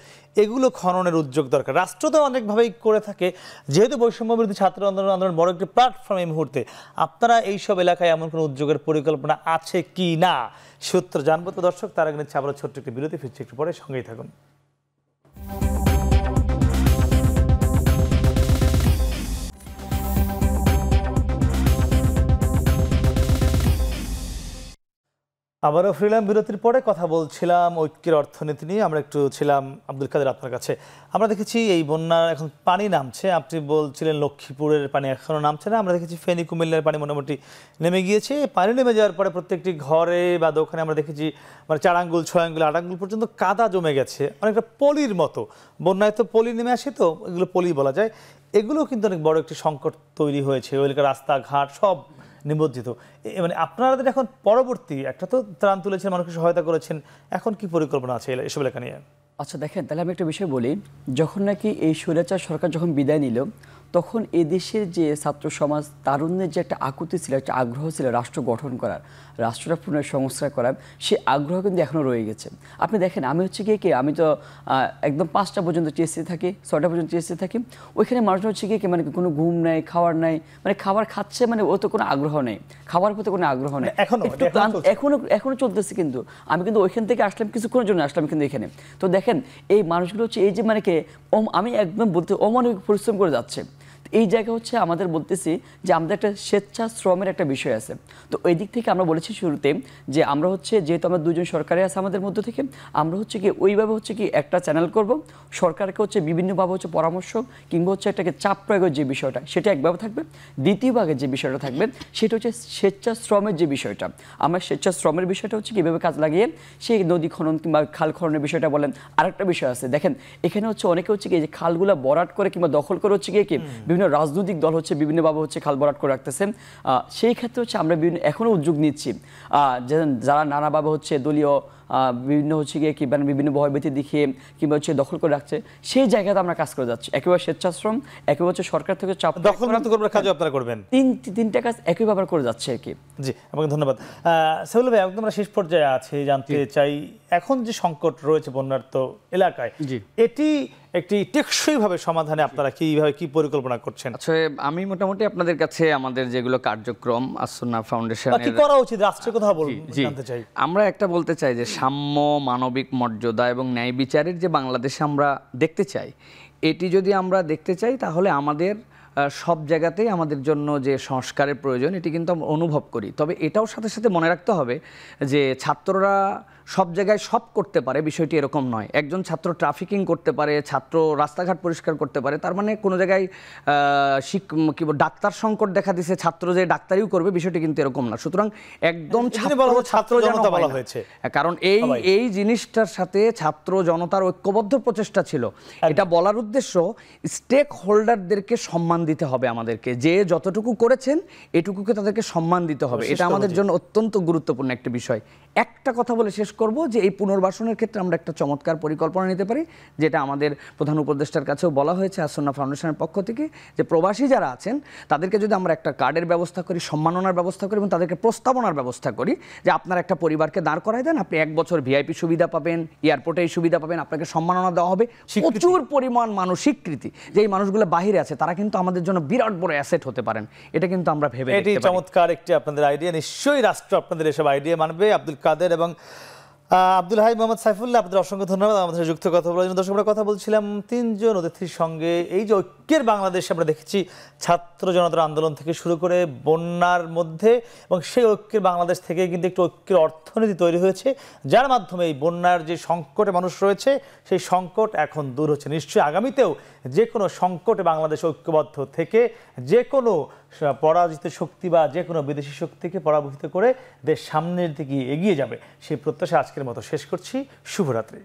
Speaker 1: এগুলো খননের উদ্যোগ দরকার। রাষ্ট্র তো অনেকভাবেই করে থাকে। যেহেতু বৈষম্য বিরোধী ছাত্র আন্দোলন আন্দোলন বড় একটি প্ল্যাটফর্ম এই মুহূর্তে, আপনারা এইসব এলাকায় এমন কোনো উদ্যোগের পরিকল্পনা আছে কি না? সূত্র জানব। তো দর্শক, তারা নিচ্ছে আবার ছোট্ট একটি বিরতি, ফিরছে একটু পরে, সঙ্গেই থাকুন। আবারও ফ্রিলাম বিরতির পরে কথা বলছিলাম ঐক্যের অর্থনীতি নিয়ে। আমরা একটু ছিলাম আব্দুল কাদের আপনার কাছে। আমরা দেখেছি এই বন্যার এখন পানি নামছে। আপনি বলছিলেন লক্ষ্মীপুরের পানি এখনও নামছে না। আমরা দেখেছি ফেনী কুমিল্লার পানি মোটামুটি নেমে গিয়েছে। পানি নেমে যাওয়ার পরে প্রত্যেকটি ঘরে বা দোকানে আমরা দেখেছি মানে চার আঙ্গুল, ছয় আঙ্গুল, আট আঙ্গুল পর্যন্ত কাদা জমে গেছে। অনেকটা পলির মতো। বন্যায় তো পলি নেমে আসে তো, এগুলো পলি বলা যায়। এগুলো কিন্তু অনেক বড় একটি সংকট তৈরি হয়েছে। ওই এলাকার রাস্তাঘাট সব নিমজ্জিত মানে আপনাদের এখন পরবর্তী একটা তো ত্রাণ তুলেছেন, মানুষকে সহায়তা করেছেন, এখন কি পরিকল্পনা আছে এসব এলাকা নিয়ে?
Speaker 3: আচ্ছা দেখেন, তাহলে আমি একটা বিষয় বলি, যখন নাকি এই স্বৈরাচার সরকার যখন বিদায় নিল তখন এদেশের যে ছাত্র সমাজ তারুণ্যের যে একটা আকুতি ছিল একটা আগ্রহ ছিল রাষ্ট্র গঠন করার রাষ্ট্রটা পুনঃসংস্কার করার সে আগ্রহ কিন্তু এখনও রয়ে গেছে। আপনি দেখেন আমি হচ্ছে গিয়ে কি? আমি তো একদম পাঁচটা পর্যন্ত টিএসসি থাকি ছয়টা পর্যন্ত টিএসসি থাকি। ওইখানে মানুষজন হচ্ছে গিয়ে কি? মানে কোনো ঘুম নাই খাওয়ার নাই মানে খাবার খাচ্ছে মানে ও তো কোনো আগ্রহ নেই। খাবার প্রতি কোনো আগ্রহ নেই।
Speaker 1: এখনও,
Speaker 3: একটু এখনও চলতেছে কিন্তু। আমি কিন্তু ওইখান থেকে আসলাম কিছুক্ষণের জন্য আসলাম কিন্তু এখানে। তো দেখেন এই মানুষগুলো হচ্ছে এই যে মানে কে? আমি একদম বলতে অমানবিক পরিশ্রম করে যাচ্ছে। এই জায়গা হচ্ছে আমাদের বলতেছি যে আমাদের একটা স্বেচ্ছা শ্রমের একটা বিষয় আছে। তো এই দিক থেকে আমরা বলেছি শুরুতে যে আমরা হচ্ছে যেহেতু আমরা দুজন সরকারি আছে আমাদের মধ্য থেকে আমরা হচ্ছে কি ওইভাবে হচ্ছে কি একটা চ্যানেল করব। সরকারকে হচ্ছে বিভিন্নভাবে হচ্ছে পরামর্শ কিংবা হচ্ছে একটাকে চাপ প্রয়োগের যে বিষয়টা সেটা একভাবে থাকবে। দ্বিতীয় ভাগে যে বিষয়টা থাকবে সেটা হচ্ছে স্বেচ্ছা শ্রমের যে বিষয়টা। আমরা স্বেচ্ছা শ্রমের বিষয়টা হচ্ছে কীভাবে কাজ লাগিয়ে সেই নদী খনন কিংবা খাল খননের বিষয়টা বলেন। আরেকটা বিষয় আছে। দেখেন এখানে হচ্ছে অনেকে হচ্ছে কি যে খালগুলো বরাট করে কিংবা দখল করে হচ্ছে গিয়ে কি বিভিন্ন রাজনৈতিক দল হচ্ছে বিভিন্নভাবে হচ্ছে খালবরাট করে রাখতেছেন। আহ, সেই ক্ষেত্রে হচ্ছে আমরা বিভিন্ন এখনও উদ্যোগ নিচ্ছি। যারা নানাভাবে হচ্ছে দলীয় বিভিন্ন হচ্ছে গিয়ে কি মানে বিভিন্ন ভয়ভীতি দেখিয়ে কিংবা হচ্ছে দখল করে রাখছে সেই জায়গাতে আমরা কাজ করে যাচ্ছি। একেবারে স্বেচ্ছাশ্রম একেবারে হচ্ছে সরকার থেকে চাপ
Speaker 1: দখল
Speaker 3: করা।
Speaker 1: মুক্ত করবার কাজও আপনারা করবেন।
Speaker 3: তিন তিনটা কাজ একইভাবে করে যাচ্ছে আর কি।
Speaker 1: জি আপনাকে ধন্যবাদ। সেগুলো ভাই একদম আমরা শেষ পর্যায়ে আছি জানতে চাই এখন যে সংকট রয়েছে বন্যার্ত এলাকায়
Speaker 2: জি।
Speaker 1: এটি একটি টেকসই ভাবে সমাধানে আপনারা কীভাবে কি পরিকল্পনা করছেন?
Speaker 2: আচ্ছা আমি মোটামুটি আপনাদের কাছে আমাদের যেগুলো কার্যক্রম আসন্না
Speaker 1: বা কি করা উচিত? রাষ্ট্রের কথা বল
Speaker 2: জি।
Speaker 1: জানতে চাই।
Speaker 2: আমরা একটা বলতে চাই যে সাম্য, মানবিক মর্যাদা এবং ন্যায় বিচারের যে বাংলাদেশে আমরা দেখতে চাই, এটি যদি আমরা দেখতে চাই, তাহলে আমাদের সব জায়গাতেই আমাদের জন্য যে সংস্কারের প্রয়োজন, এটি কিন্তু আমরা অনুভব করি। তবে এটাও সাথে সাথে মনে রাখতে হবে যে ছাত্ররা সব জায়গায় সব করতে পারে বিষয়টি এরকম নয় একজন ছাত্র ট্রাফিকিং করতে পারে ছাত্র রাস্তাঘাট পরিষ্কার করতে পারে তার মানে কোনো জায়গায় শিক কি ডাক্তার সংকট দেখা দিছে ছাত্র যে ডাক্তারিও করবে বিষয়টি কিন্তু এরকম না সুতরাং একদম ছাত্র
Speaker 1: ছাত্র জনতা বলা হয়েছে।
Speaker 2: কারণ এই এই জিনিসটার সাথে ছাত্র জনতার ঐক্যবদ্ধ প্রচেষ্টা ছিল এটা বলার উদ্দেশ্য স্টেক হোল্ডারদেরকে সম্মান দিতে হবে আমাদেরকে যে যতটুকু করেছেন এটুকুকে তাদেরকে সম্মান দিতে হবে এটা আমাদের জন্য অত্যন্ত গুরুত্বপূর্ণ একটা বিষয় একটা কথা বলে শেষ করব যে এই পুনর্বাসনের ক্ষেত্রে আমরা একটা চমৎকার পরিকল্পনা নিতে পারি যেটা আমাদের প্রধান উপদেষ্টার কাছেও বলা হয়েছে আসন্না ফাউন্ডেশনের পক্ষ থেকে যে প্রবাসী যারা আছেন তাদেরকে যদি আমরা একটা কার্ডের ব্যবস্থা করি সম্মাননার ব্যবস্থা করি এবং তাদেরকে প্রস্তাবনার ব্যবস্থা করি যে আপনার একটা পরিবারকে দাঁড় করায় দেন আপনি এক বছর ভিআইপি সুবিধা পাবেন এয়ারপোর্টে এই সুবিধা পাবেন আপনাকে সম্মাননা দেওয়া হবে। প্রচুর পরিমাণ মানুষ স্বীকৃতি যে এই মানুষগুলো বাহিরে আছে তারা কিন্তু আমাদের জন্য বিরাট বড় অ্যাসেট হতে পারেন। এটা কিন্তু আমরা ভেবে
Speaker 1: এটি চমৎকার একটি আপনাদের আইডিয়া নিশ্চয়ই রাষ্ট্র আপনাদের এসব আইডিয়া মানবে। আব্দুল কাদের এবং আব্দুল হাই মোহাম্মদ সাইফুল্লাহ, আপনাদের অসংখ্য ধন্যবাদ আমাদের যুক্ত কথা বলার জন্য। দর্শক, আমরা কথা বলছিলাম তিনজন অতিথির সঙ্গে। এই যে ঐক্যের বাংলাদেশ আমরা দেখেছি, ছাত্র জনতার আন্দোলন থেকে শুরু করে বন্যার মধ্যে এবং সেই ঐক্যের বাংলাদেশ থেকে কিন্তু একটু ঐক্যের অর্থনীতি তৈরি হয়েছে, যার মাধ্যমে এই বন্যার যে সংকটে মানুষ রয়েছে, সেই সংকট এখন দূর হচ্ছে। নিশ্চয়ই আগামীতেও যে কোনো সংকটে বাংলাদেশ ঐক্যবদ্ধ থেকে যে কোনো পরাজিত শক্তি বা যে কোনো বিদেশি শক্তিকে পরাভূত করে দেশ সামনের দিকে এগিয়ে যাবে। সেই প্রত্যাশা আজকের মতো শেষ করছি। শুভরাত্রি।